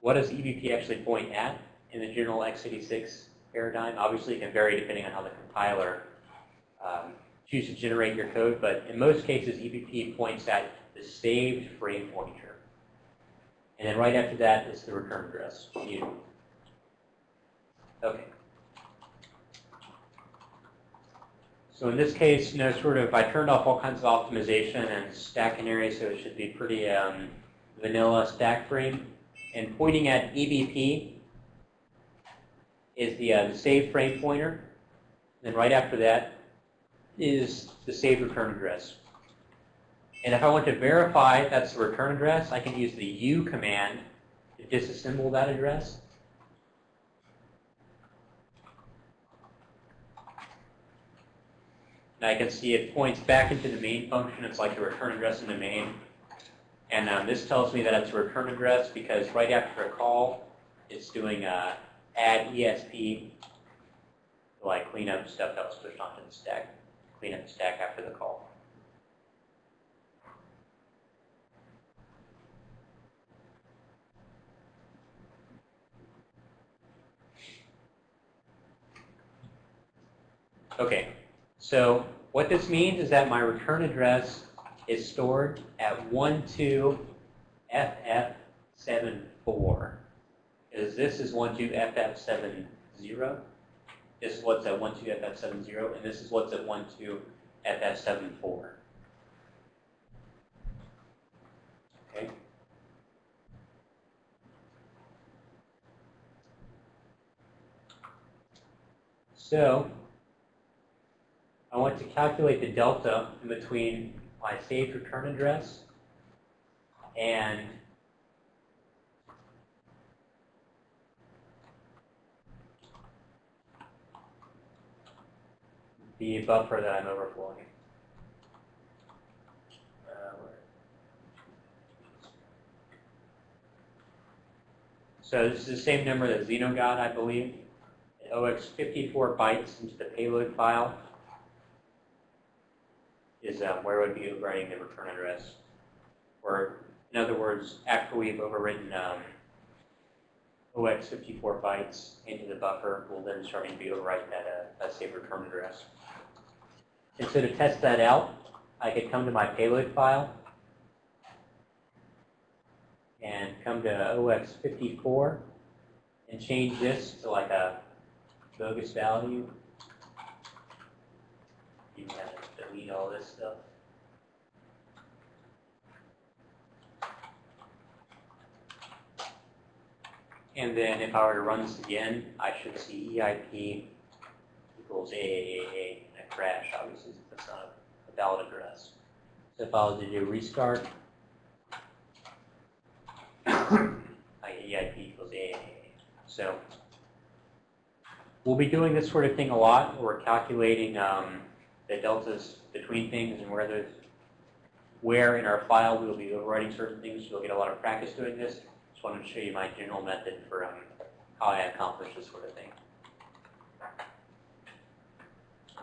what does EBP actually point at in the general x86 paradigm? Obviously, it can vary depending on how the compiler um, chooses to generate your code, but in most cases, EBP points at the saved frame pointer. And then right after that is the return address. Okay. So in this case, you know, sort of, I turned off all kinds of optimization and stack canary, so it should be pretty um, vanilla stack frame. And pointing at EBP is the, uh, the save frame pointer. Then right after that is the save return address. And if I want to verify that's the return address, I can use the U command to disassemble that address. And I can see it points back into the main function. It's like a return address in the main. And um, this tells me that it's a return address because right after a call, it's doing uh, add ESP to like clean up stuff that was pushed onto the stack, clean up the stack after the call. Okay, so what this means is that my return address is stored at 12FF74. Is this is 12FF70. This is what's at 12FF70, and this is what's at 12FF74. Okay. So, I want to calculate the delta in between my saved return address and the buffer that I'm overflowing. Uh, So this is the same number that Zeno got, I believe. It OX 54 bytes into the payload file is um, where would be writing the return address. Or, in other words, after we've overwritten um, OX 54 bytes into the buffer, we'll then start to be overwriting that, uh, saved return address. And so to test that out, I could come to my payload file and come to OX 54 and change this to like a bogus value You gotta delete all this stuff. And then if I were to run this again, I should see EIP equals AAAA crash, obviously, that's not a valid address. So if I was to do restart, EIP equals AAAA. So we'll be doing this sort of thing a lot. We're calculating um, the deltas between things and where there's where in our file we will be overwriting certain things. You'll get a lot of practice doing this. Just wanted to show you my general method for um, how I accomplish this sort of thing.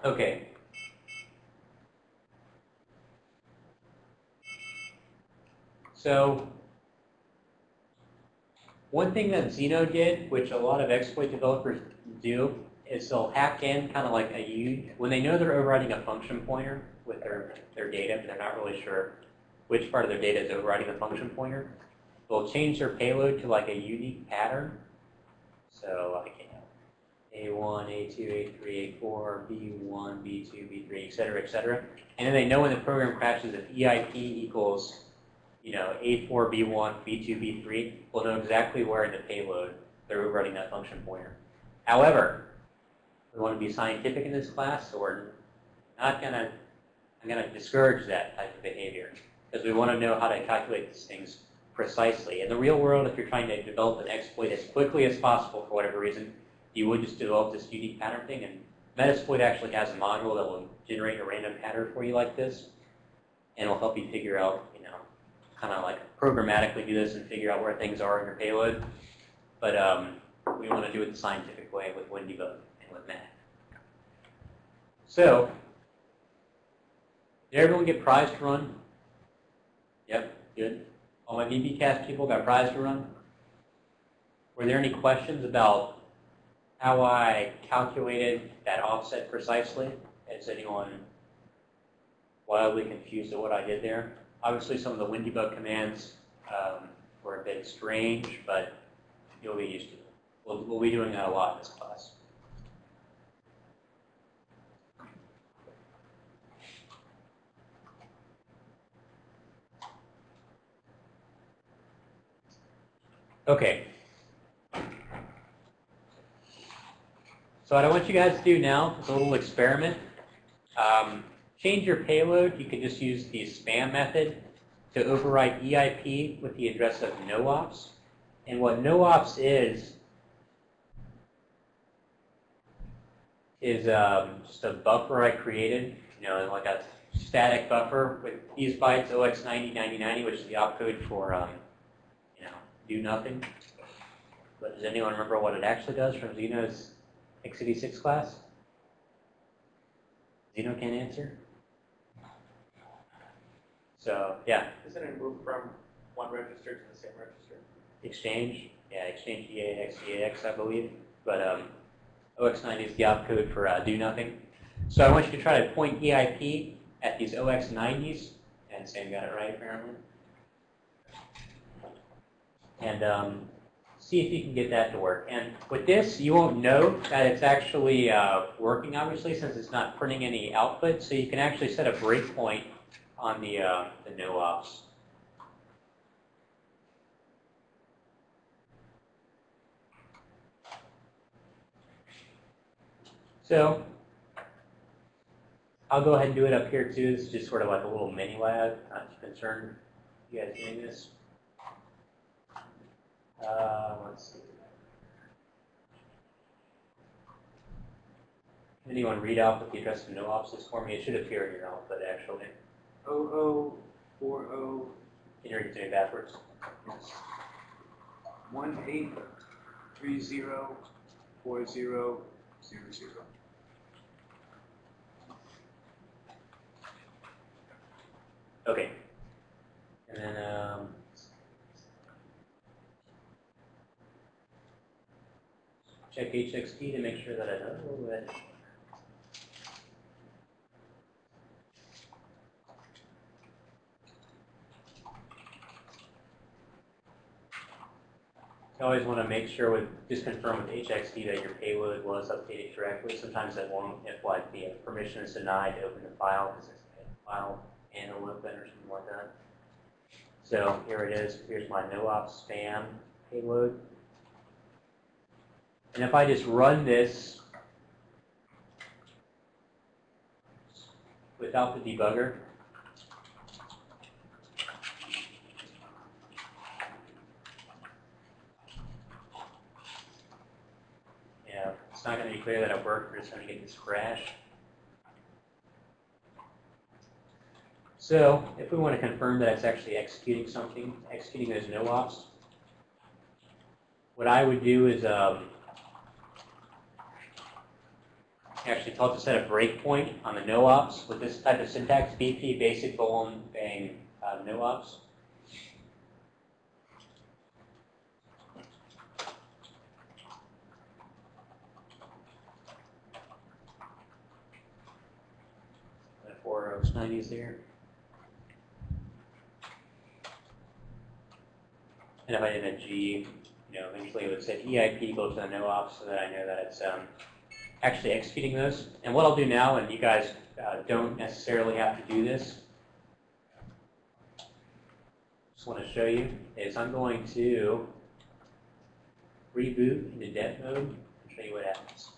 Okay. So one thing that Xeno did, which a lot of exploit developers do, is they'll hack in kind of like a U, when they know they're overriding a function pointer with their, their data, but they're not really sure which part of their data is overriding the function pointer, they'll change their payload to like a unique pattern. So you know, A1, A2, A3, A4, B1, B2, B3, et cetera, et cetera. And then they know when the program crashes if EIP equals, you know, A4, B1, B2, B3, we'll know exactly where in the payload they're overriding that function pointer. However, we want to be scientific in this class, so we're not going to, I'm going to discourage that type of behavior because we want to know how to calculate these things precisely. In the real world, if you're trying to develop an exploit as quickly as possible for whatever reason, you would just develop this unique pattern thing. And Metasploit actually has a module that will generate a random pattern for you like this, and it'll help you figure out, you know, kind of like programmatically do this and figure out where things are in your payload. But um, we want to do it the scientific way with WinDebug and with Mac. So, did everyone get prize to run? Yep, good. All my VBcast people got prize to run? Were there any questions about how I calculated that offset precisely? Is anyone wildly confused at what I did there? Obviously, some of the WinDebug commands um, were a bit strange, but you'll be used to them. We'll, we'll be doing that a lot in this class. Okay. So what I want you guys to do now is a little experiment. Um, change your payload. You can just use the spam method to overwrite EIP with the address of noops. And what noops is, is um, just a buffer I created, you know, like a static buffer with these bytes, OX909090, which is the opcode for, um, you know, do nothing. But does anyone remember what it actually does from Xeno's x86 class? Xeno can't answer? So, yeah, Isn't it moved from one register to the same register? exchange, yeah, exchange EAX, EAX, I believe. But um, OX90 is the opcode for uh, do nothing. So I want you to try to point EIP at these OX90s, and Sam got it right apparently. And um, see if you can get that to work. And with this, you won't know that it's actually uh, working, obviously, since it's not printing any output. So you can actually set a breakpoint on the, uh, the no ops. So I'll go ahead and do it up here too. This is just sort of like a little mini lab. Not too concerned. You guys doing this? Uh, let's see. Can anyone read out what the address of no ops is for me? It should appear in your output actually. O O four O Can you read it to me backwards? one eight three zero four zero zero zero. Okay. And then, um, check HXT to make sure that I know that. You always want to make sure with, just confirm with HXD that your payload was updated correctly. Sometimes that won't, if like the permission is denied to open the file, because it's a file and a open or something like that. So here it is. Here's my no-op spam payload. And if I just run this without the debugger, yeah, it's not going to be clear that it worked. We're just going to get this crash. So if we want to confirm that it's actually executing something, executing those no ops, what I would do is um, actually told to set a breakpoint on the no ops with this type of syntax, BP, basic, boolean, bang, uh, no ops. Four Oaks 90s there. And if I did a G, you know, eventually it would say EIP equal to the no ops so that I know that it's um, actually executing those. And what I'll do now, and you guys uh, don't necessarily have to do this, just want to show you, is I'm going to reboot into dev mode and show you what happens.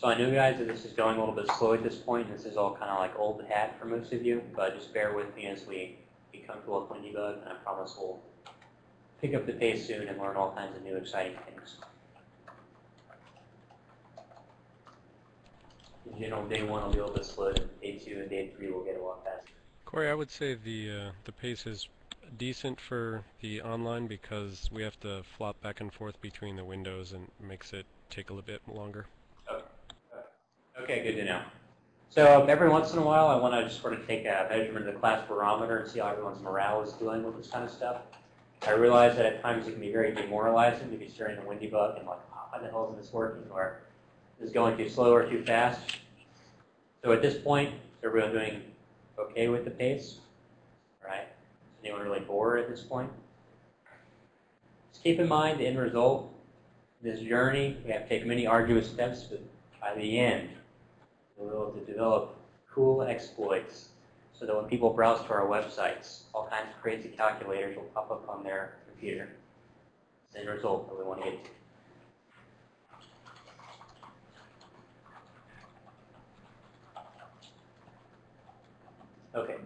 So I know, guys, that this is going a little bit slow at this point. This is all kind of like old hat for most of you, but just bear with me as we get comfortable with Windybug, and I promise we'll pick up the pace soon and learn all kinds of new exciting things. In general, day one will be a little bit slow, and day two and day three will get a lot faster. Corey, I would say the uh, the pace is decent for the online because we have to flop back and forth between the windows and makes it take a little bit longer. Okay, good to know. So every once in a while, I want to just sort of take a measurement of the class barometer and see how everyone's morale is doing with this kind of stuff. I realize that at times it can be very demoralizing to be staring at a windy bug and like, oh, how the hell is this working? Or is going too slow or too fast? So at this point, is everyone doing okay with the pace? Right? Is anyone really bored at this point? Just keep in mind the end result. This journey, we have to take many arduous steps, but by the end, we'll be able to develop cool exploits so that when people browse to our websites, all kinds of crazy calculators will pop up on their computer. It's the end result that we want to get to. Okay.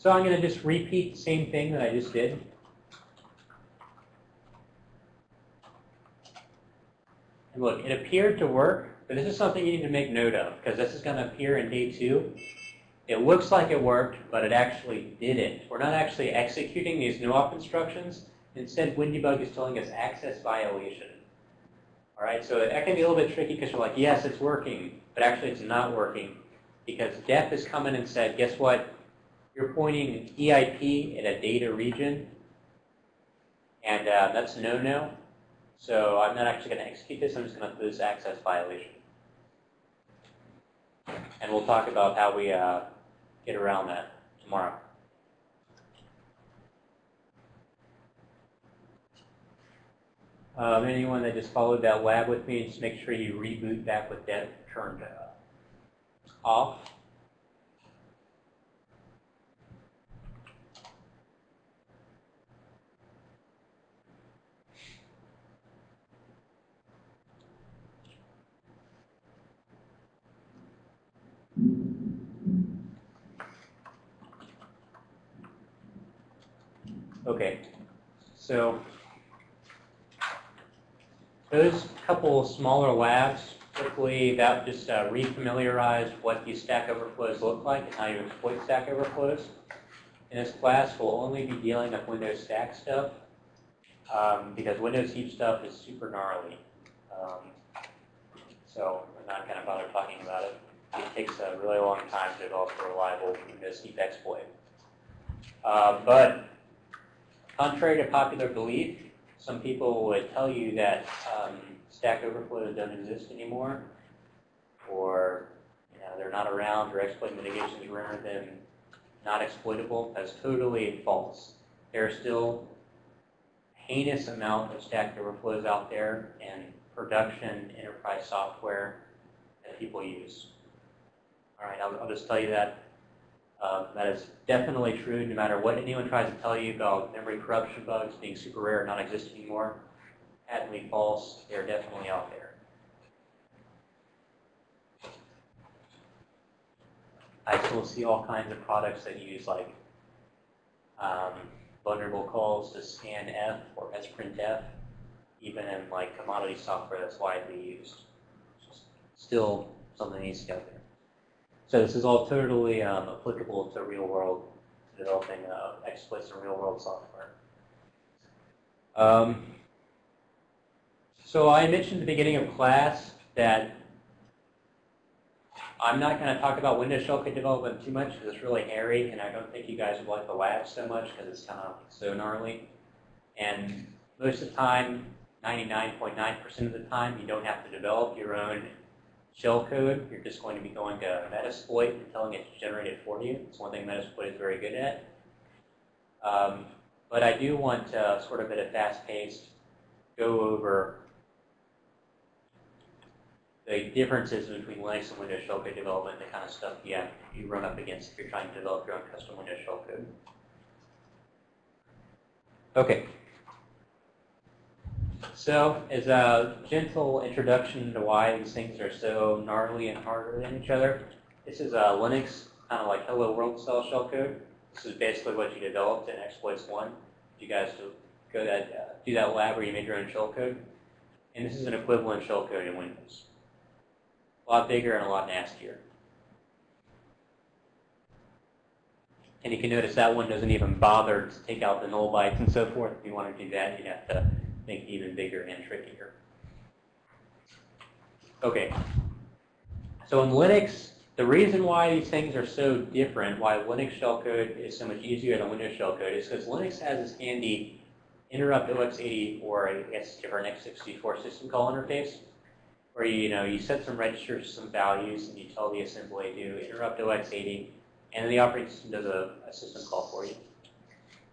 So I'm going to just repeat the same thing that I just did. And look, it appeared to work, but this is something you need to make note of because this is going to appear in day two. It looks like it worked, but it actually didn't. We're not actually executing these no-op instructions. Instead, Windybug is telling us access violation. All right, so that can be a little bit tricky because you're like, yes, it's working, but actually it's not working because def has come in and said, guess what? You're pointing EIP in a data region, and uh, that's no-no. So I'm not actually going to execute this. I'm just going to put this access violation. And we'll talk about how we uh, get around that tomorrow. Um, anyone that just followed that lab with me, just make sure you reboot back with that turned uh, off. Okay, so those couple smaller labs Hopefully that just uh, refamiliarized what these Stack Overflows look like and how you exploit Stack Overflows. In this class, we'll only be dealing with Windows Stack stuff um, because Windows Heap stuff is super gnarly. Um, so we're not going to bother talking about it. It takes a really long time to develop a reliable Windows Heap exploit. Uh, but contrary to popular belief, some people would tell you that um, Stack Overflows don't exist anymore, or you know, they're not around, or exploit mitigations render them not exploitable. That's totally false. There are still heinous amount of Stack Overflows out there and production enterprise software that people use. All right, I'll, I'll just tell you that. Um, that is definitely true no matter what anyone tries to tell you about memory corruption bugs being super rare and not exist anymore. Patently false. They're definitely out there. I still see all kinds of products that use like um, vulnerable calls to scanf or sprintf, even in like commodity software that's widely used. Still something needs to get there. So this is all totally um, applicable to real world developing uh, exploits in real world software. Um, so I mentioned at the beginning of class that I'm not going to talk about Windows shellcode development too much because it's really hairy, and I don't think you guys would like the lab so much because it's kind of so gnarly. And most of the time, 99.9% .9 of the time, you don't have to develop your own shellcode. You're just going to be going to Metasploit and telling it to generate it for you. It's one thing Metasploit is very good at. Um, but I do want to, sort of at a fast pace, go over the differences between Linux and Windows shellcode development, the kind of stuff you, have, you run up against if you're trying to develop your own custom Windows shellcode. Okay. So, as a gentle introduction to why these things are so gnarly and harder than each other, this is a Linux, kind of like Hello World style shellcode. This is basically what you developed in Exploits 1. You guys go that, uh, do that lab where you made your own shellcode. And this is an equivalent shellcode in Windows. A lot bigger and a lot nastier. And you can notice that one doesn't even bother to take out the null bytes and so forth. If you want to do that, you'd have to even bigger and trickier. Okay. So in Linux, the reason why these things are so different, why Linux shellcode is so much easier than Windows shellcode, is because Linux has this handy interrupt OX80 or I guess different x64 system call interface where you, you know you set some registers, some values, and you tell the assembly to interrupt OX80, and the operating system does a, a system call for you.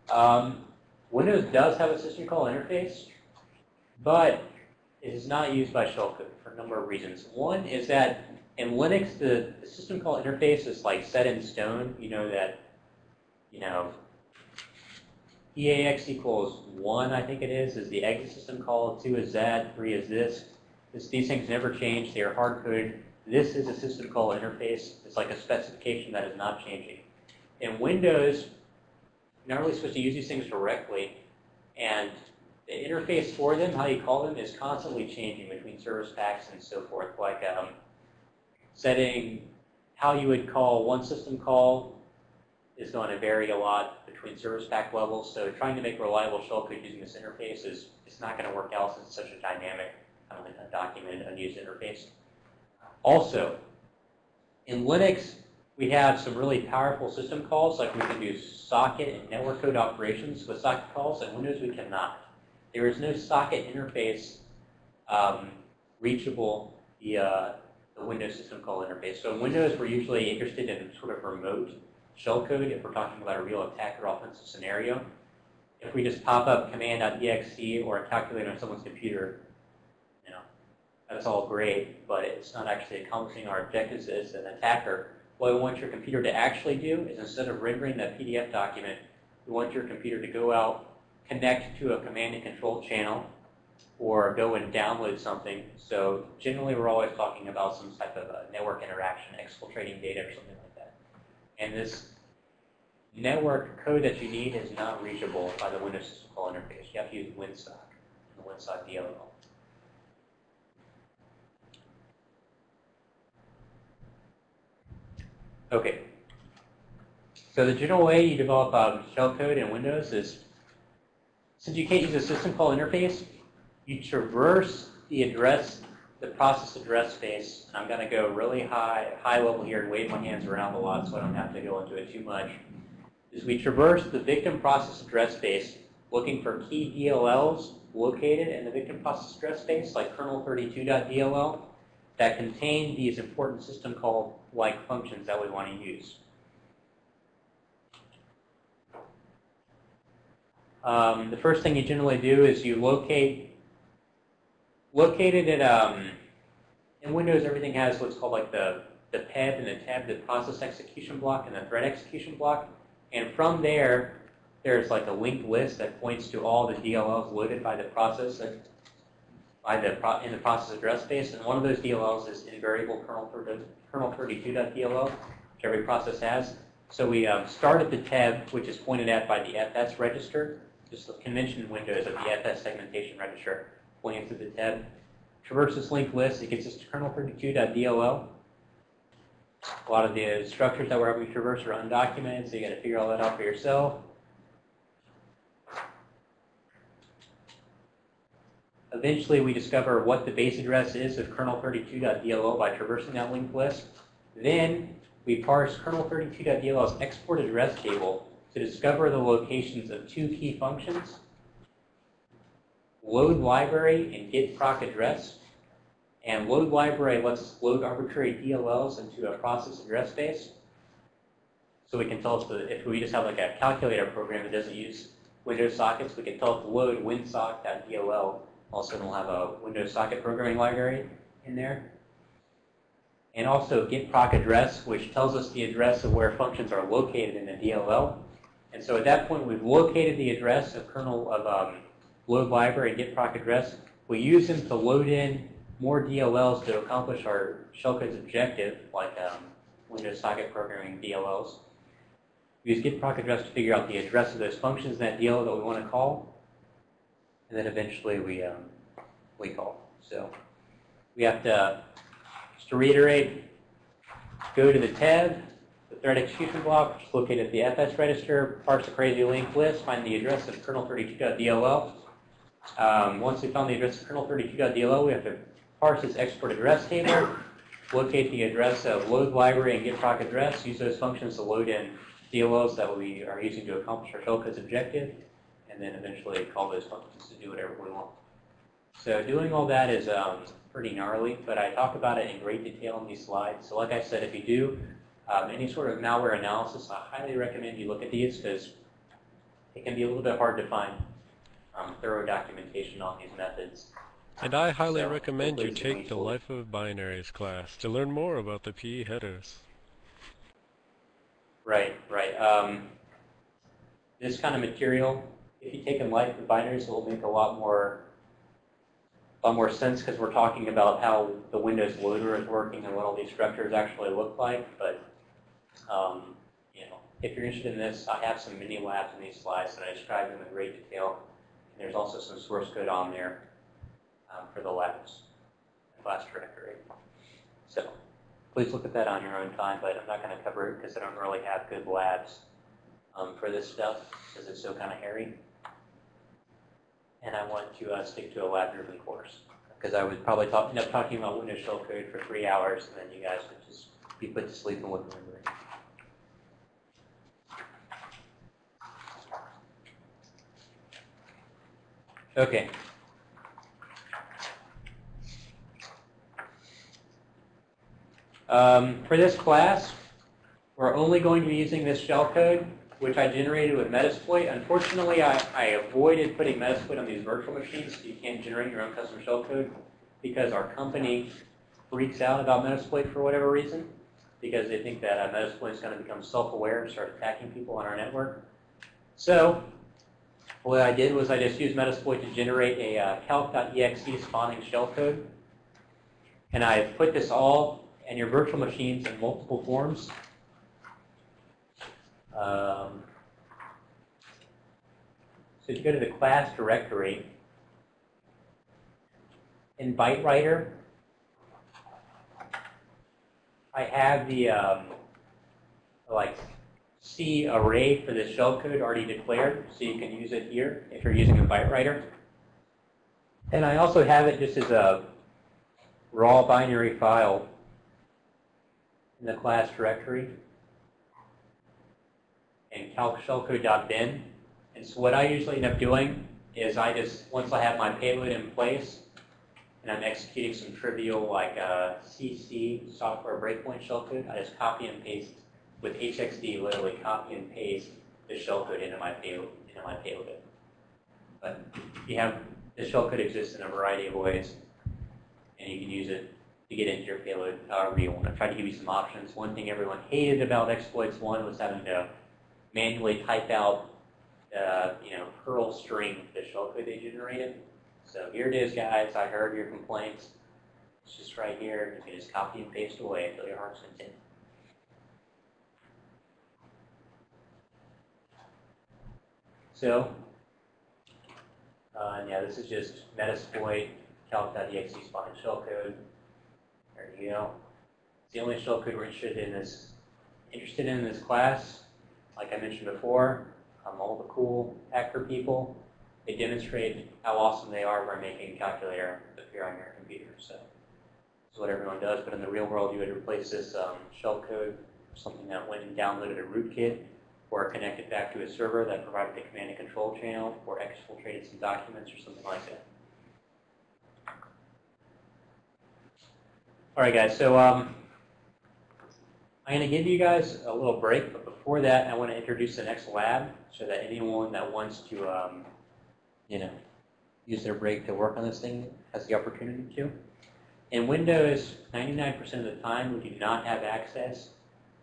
Um, Windows does have a system call interface, but it is not used by shellcode for a number of reasons. One is that in Linux, the, the system call interface is like set in stone. You know that, you know, EAX equals 1, I think it is, is the exit system call. 2 is that, 3 is this. this these things never change. They are hard-coded. This is a system call interface. It's like a specification that is not changing. In Windows, you're not really supposed to use these things directly. And the interface for them, how you call them, is constantly changing between service packs and so forth. Like um, setting how you would call one system call is going to vary a lot between service pack levels. So trying to make reliable shellcode using this interface is it's not going to work out since it's such a dynamic, um, documented, unused interface. Also, in Linux, we have some really powerful system calls, like we can do socket and network code operations with socket calls. In Windows, we cannot. There is no socket interface um, reachable via the Windows system call interface. So in Windows, we're usually interested in sort of remote shellcode if we're talking about a real attack or offensive scenario. If we just pop up command.exe or a calculator on someone's computer, you know, that's all great, but it's not actually accomplishing our objectives as an attacker. What we want your computer to actually do is instead of rendering that PDF document, we want your computer to go out, connect to a command and control channel or go and download something. So generally, we're always talking about some type of network interaction, exfiltrating data or something like that. And this network code that you need is not reachable by the Windows System Call interface. You have to use WinSock and the WinSock DLL. Okay. So the general way you develop um, shellcode in Windows is since you can't use a system call interface, you traverse the address, the process address space. I'm going to go really high, high level here and wave my hands around a lot so I don't have to go into it too much. Is we traverse the victim process address space looking for key DLLs located in the victim process address space, like kernel32.dll, that contain these important system call like functions that we want to use. Um, the first thing you generally do is you locate, locate it at, um, in Windows everything has what's called like the, the PEB and the tab, the process execution block and the thread execution block. And from there, there's like a linked list that points to all the DLLs loaded by the process by the pro in the process address space, and one of those DLLs is invariable kernel, kernel 32.dll, which every process has. So we um, start at the tab, which is pointed at by the FS register, just the convention in Windows of the FS segmentation register, pointing to the tab. Traverse this linked list, it gets us to kernel 32.dll. A lot of the structures that we're having to traverse are undocumented, so you got to figure all that out for yourself. Eventually, we discover what the base address is of kernel32.dll by traversing that linked list. Then we parse kernel32.dll's export address table to discover the locations of two key functions, load library and get proc address. And load library lets us load arbitrary DLLs into a process address space. So we can tell us that if we just have like a calculator program that doesn't use Windows sockets, we can tell it to load winsock.dll also, we'll have a Windows socket programming library in there. And also get proc address, which tells us the address of where functions are located in the DLL. And so at that point, we've located the address of kernel of um, load library and get proc address. We use them to load in more DLLs to accomplish our shellcode's objective, like um, Windows socket programming DLLs. We use get proc address to figure out the address of those functions in that DLL that we want to call and then eventually we um, we call. So we have to, just to reiterate, go to the tab, thread execution block, which is located at the FS register, parse the crazy linked list, find the address of kernel32.dll. Um, once we found the address of kernel32.dll, we have to parse its export address table, locate the address of load library and get proc address, use those functions to load in DLLs that we are using to accomplish our shellcode's objective, and then eventually call those functions to do whatever we want. So doing all that is um, pretty gnarly, but I talk about it in great detail in these slides. So like I said, if you do um, any sort of malware analysis, I highly recommend you look at these because it can be a little bit hard to find um, thorough documentation on these methods. And I highly So, recommend you take the. Life of Binaries class to learn more about the PE headers. Right, right. Um, this kind of material, if you take in life of binaries, it will make a lot more, a lot more sense because we're talking about how the Windows loader is working and what all these structures actually look like. But um, you know, if you're interested in this, I have some mini labs in these slides that I describe them in great detail. And there's also some source code on there um, for the labs, class directory. So please look at that on your own time, but I'm not going to cover it because I don't really have good labs um, for this stuff because it's so kind of hairy. And I want to uh, stick to a lab-driven course because I would probably talk, end up talking about Windows shell code for three hours and then you guys would just be put to sleep and wouldn't remember. Okay. Um, for this class, we're only going to be using this shellcode, which I generated with Metasploit. Unfortunately, I, I avoided putting Metasploit on these virtual machines, so you can't generate your own custom shellcode, because our company freaks out about Metasploit for whatever reason, because they think that uh, Metasploit is going to become self-aware and start attacking people on our network. So, what I did was I just used Metasploit to generate a uh, calc.exe spawning shellcode, and I put this all and your virtual machines in multiple forms. Um, so if you go to the class directory, in ByteWriter, I have the um, like C array for the shellcode already declared, so you can use it here if you're using a byte writer. And I also have it just as a raw binary file in the class directory and calc shellcode.bin. And so what I usually end up doing is I just, once I have my payload in place, and I'm executing some trivial like uh, CC software breakpoint shellcode, I just copy and paste with HXD, literally copy and paste the shellcode into my payload. Into my payload. But you have the shellcode exists in a variety of ways, and you can use it to get into your payload however you want. I tried to give you some options. One thing everyone hated about exploits one was having to manually type out, uh, you know, Perl string the shellcode they generated. So here it is, guys. I heard your complaints. It's just right here. You can just copy and paste away until your heart's content. So, uh, yeah, this is just Metasploit, calc.exe spine shellcode. There you go. It's the only shellcode we're interested in this interested in this class. Like I mentioned before, um, all the cool hacker people, they demonstrate how awesome they are by making a calculator appear on your computer. So this is what everyone does. But in the real world, you would replace this um, shellcode with something that went and downloaded a rootkit or connected back to a server that provided the command and control channel or exfiltrated some documents or something like that. All right, guys. So um, I'm going to give you guys a little break, but before that, I want to introduce the next lab so that anyone that wants to, um, you know, use their break to work on this thing has the opportunity to. In Windows, 99% of the time, we do not have access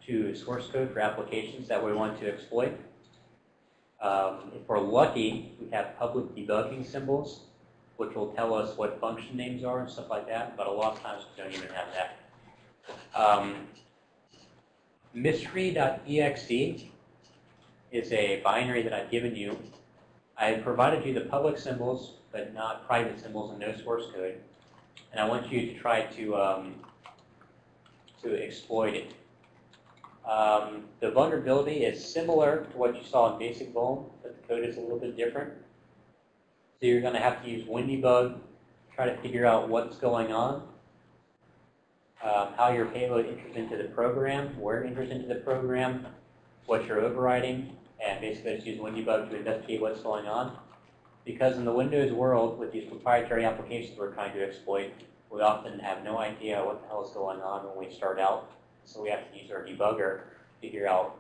to source code for applications that we want to exploit. Um, if we're lucky, we have public debugging symbols, which will tell us what function names are and stuff like that, but a lot of times we don't even have that. Um, mystery.exe is a binary that I've given you. I provided you the public symbols, but not private symbols and no source code. And I want you to try to, um, to exploit it. Um, the vulnerability is similar to what you saw in Basic Vuln, but the code is a little bit different. So you're going to have to use WinDbg, try to figure out what's going on, um, how your payload enters into the program, where it enters into the program, what you're overriding, and basically just use WinDbg to investigate what's going on. Because in the Windows world, with these proprietary applications we're trying to exploit, we often have no idea what the hell is going on when we start out. So we have to use our debugger to figure out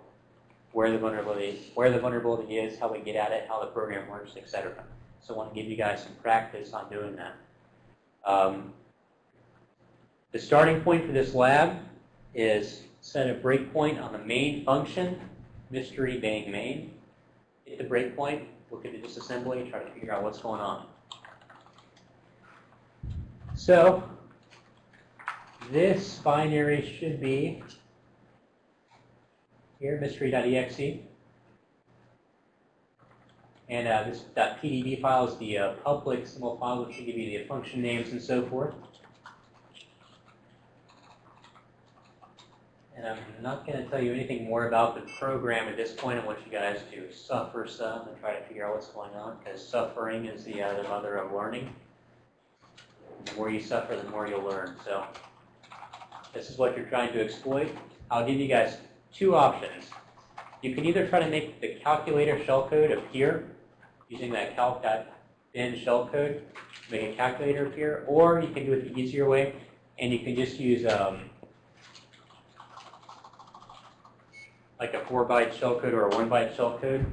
where the vulnerability, where the vulnerability is, how we get at it, how the program works, etc. So I want to give you guys some practice on doing that. Um, the starting point for this lab is set a breakpoint on the main function, mystery bang main. Hit the breakpoint, look at the disassembly, try to figure out what's going on. So this binary should be here, mystery.exe. And uh, this .pdb file is the uh, public symbol file, which will give you the function names and so forth. And I'm not going to tell you anything more about the program at this point. I want you guys to suffer some and try to figure out what's going on, because suffering is the, uh, the mother of learning. The more you suffer, the more you'll learn. So this is what you're trying to exploit. I'll give you guys two options. You can either try to make the calculator shellcode appear using that calc.bin shellcode, make a calculator appear, or you can do it the easier way, and you can just use um, like a 4-byte shellcode or a 1-byte shellcode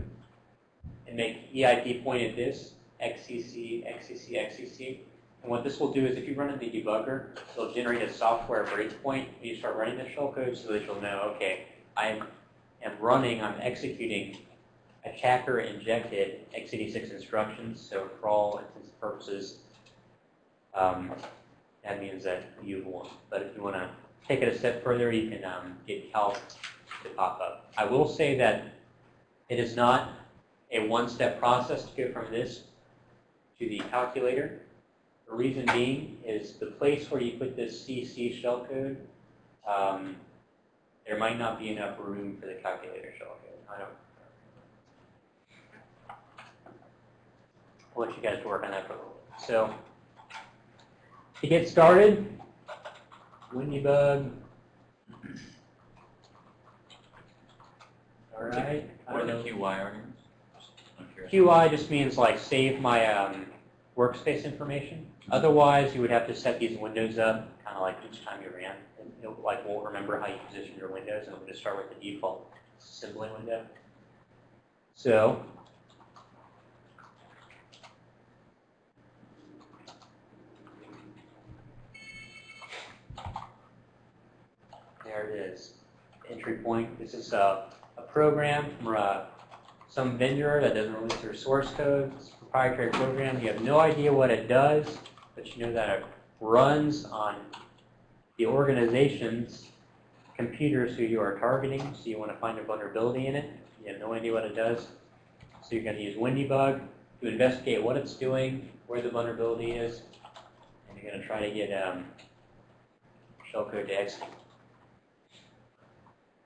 and make EIP point at this, XCC, XCC, XCC. And what this will do is if you run in the debugger, it'll generate a software breakpoint you start running the shellcode so that you'll know, okay, I am running, I'm executing attacker injected x86 instructions. So for all intents and purposes, um, that means that you've won. But if you want to take it a step further, you can um, get help to pop up. I will say that it is not a one-step process to go from this to the calculator. The reason being is the place where you put this CC shellcode, um, there might not be enough room for the calculator shellcode. I don't. I'll let you guys work on that for a little bit. So, to get started, Windybug. All right. What are the. QY arguments? QI just means like save my um, workspace information. Otherwise, you would have to set these windows up kind of like each time you ran. And it like won't remember how you position your windows, and it will just start with the default assembly window. So there it is, entry point. This is a, a program from a some vendor that doesn't release their source code. It's a proprietary program. You have no idea what it does, but you know that it runs on the organization's computers who you are targeting. So you want to find a vulnerability in it. You have no idea what it does. So you're going to use Windybug to investigate what it's doing, where the vulnerability is, and you're going to try to get um, shellcode to execute.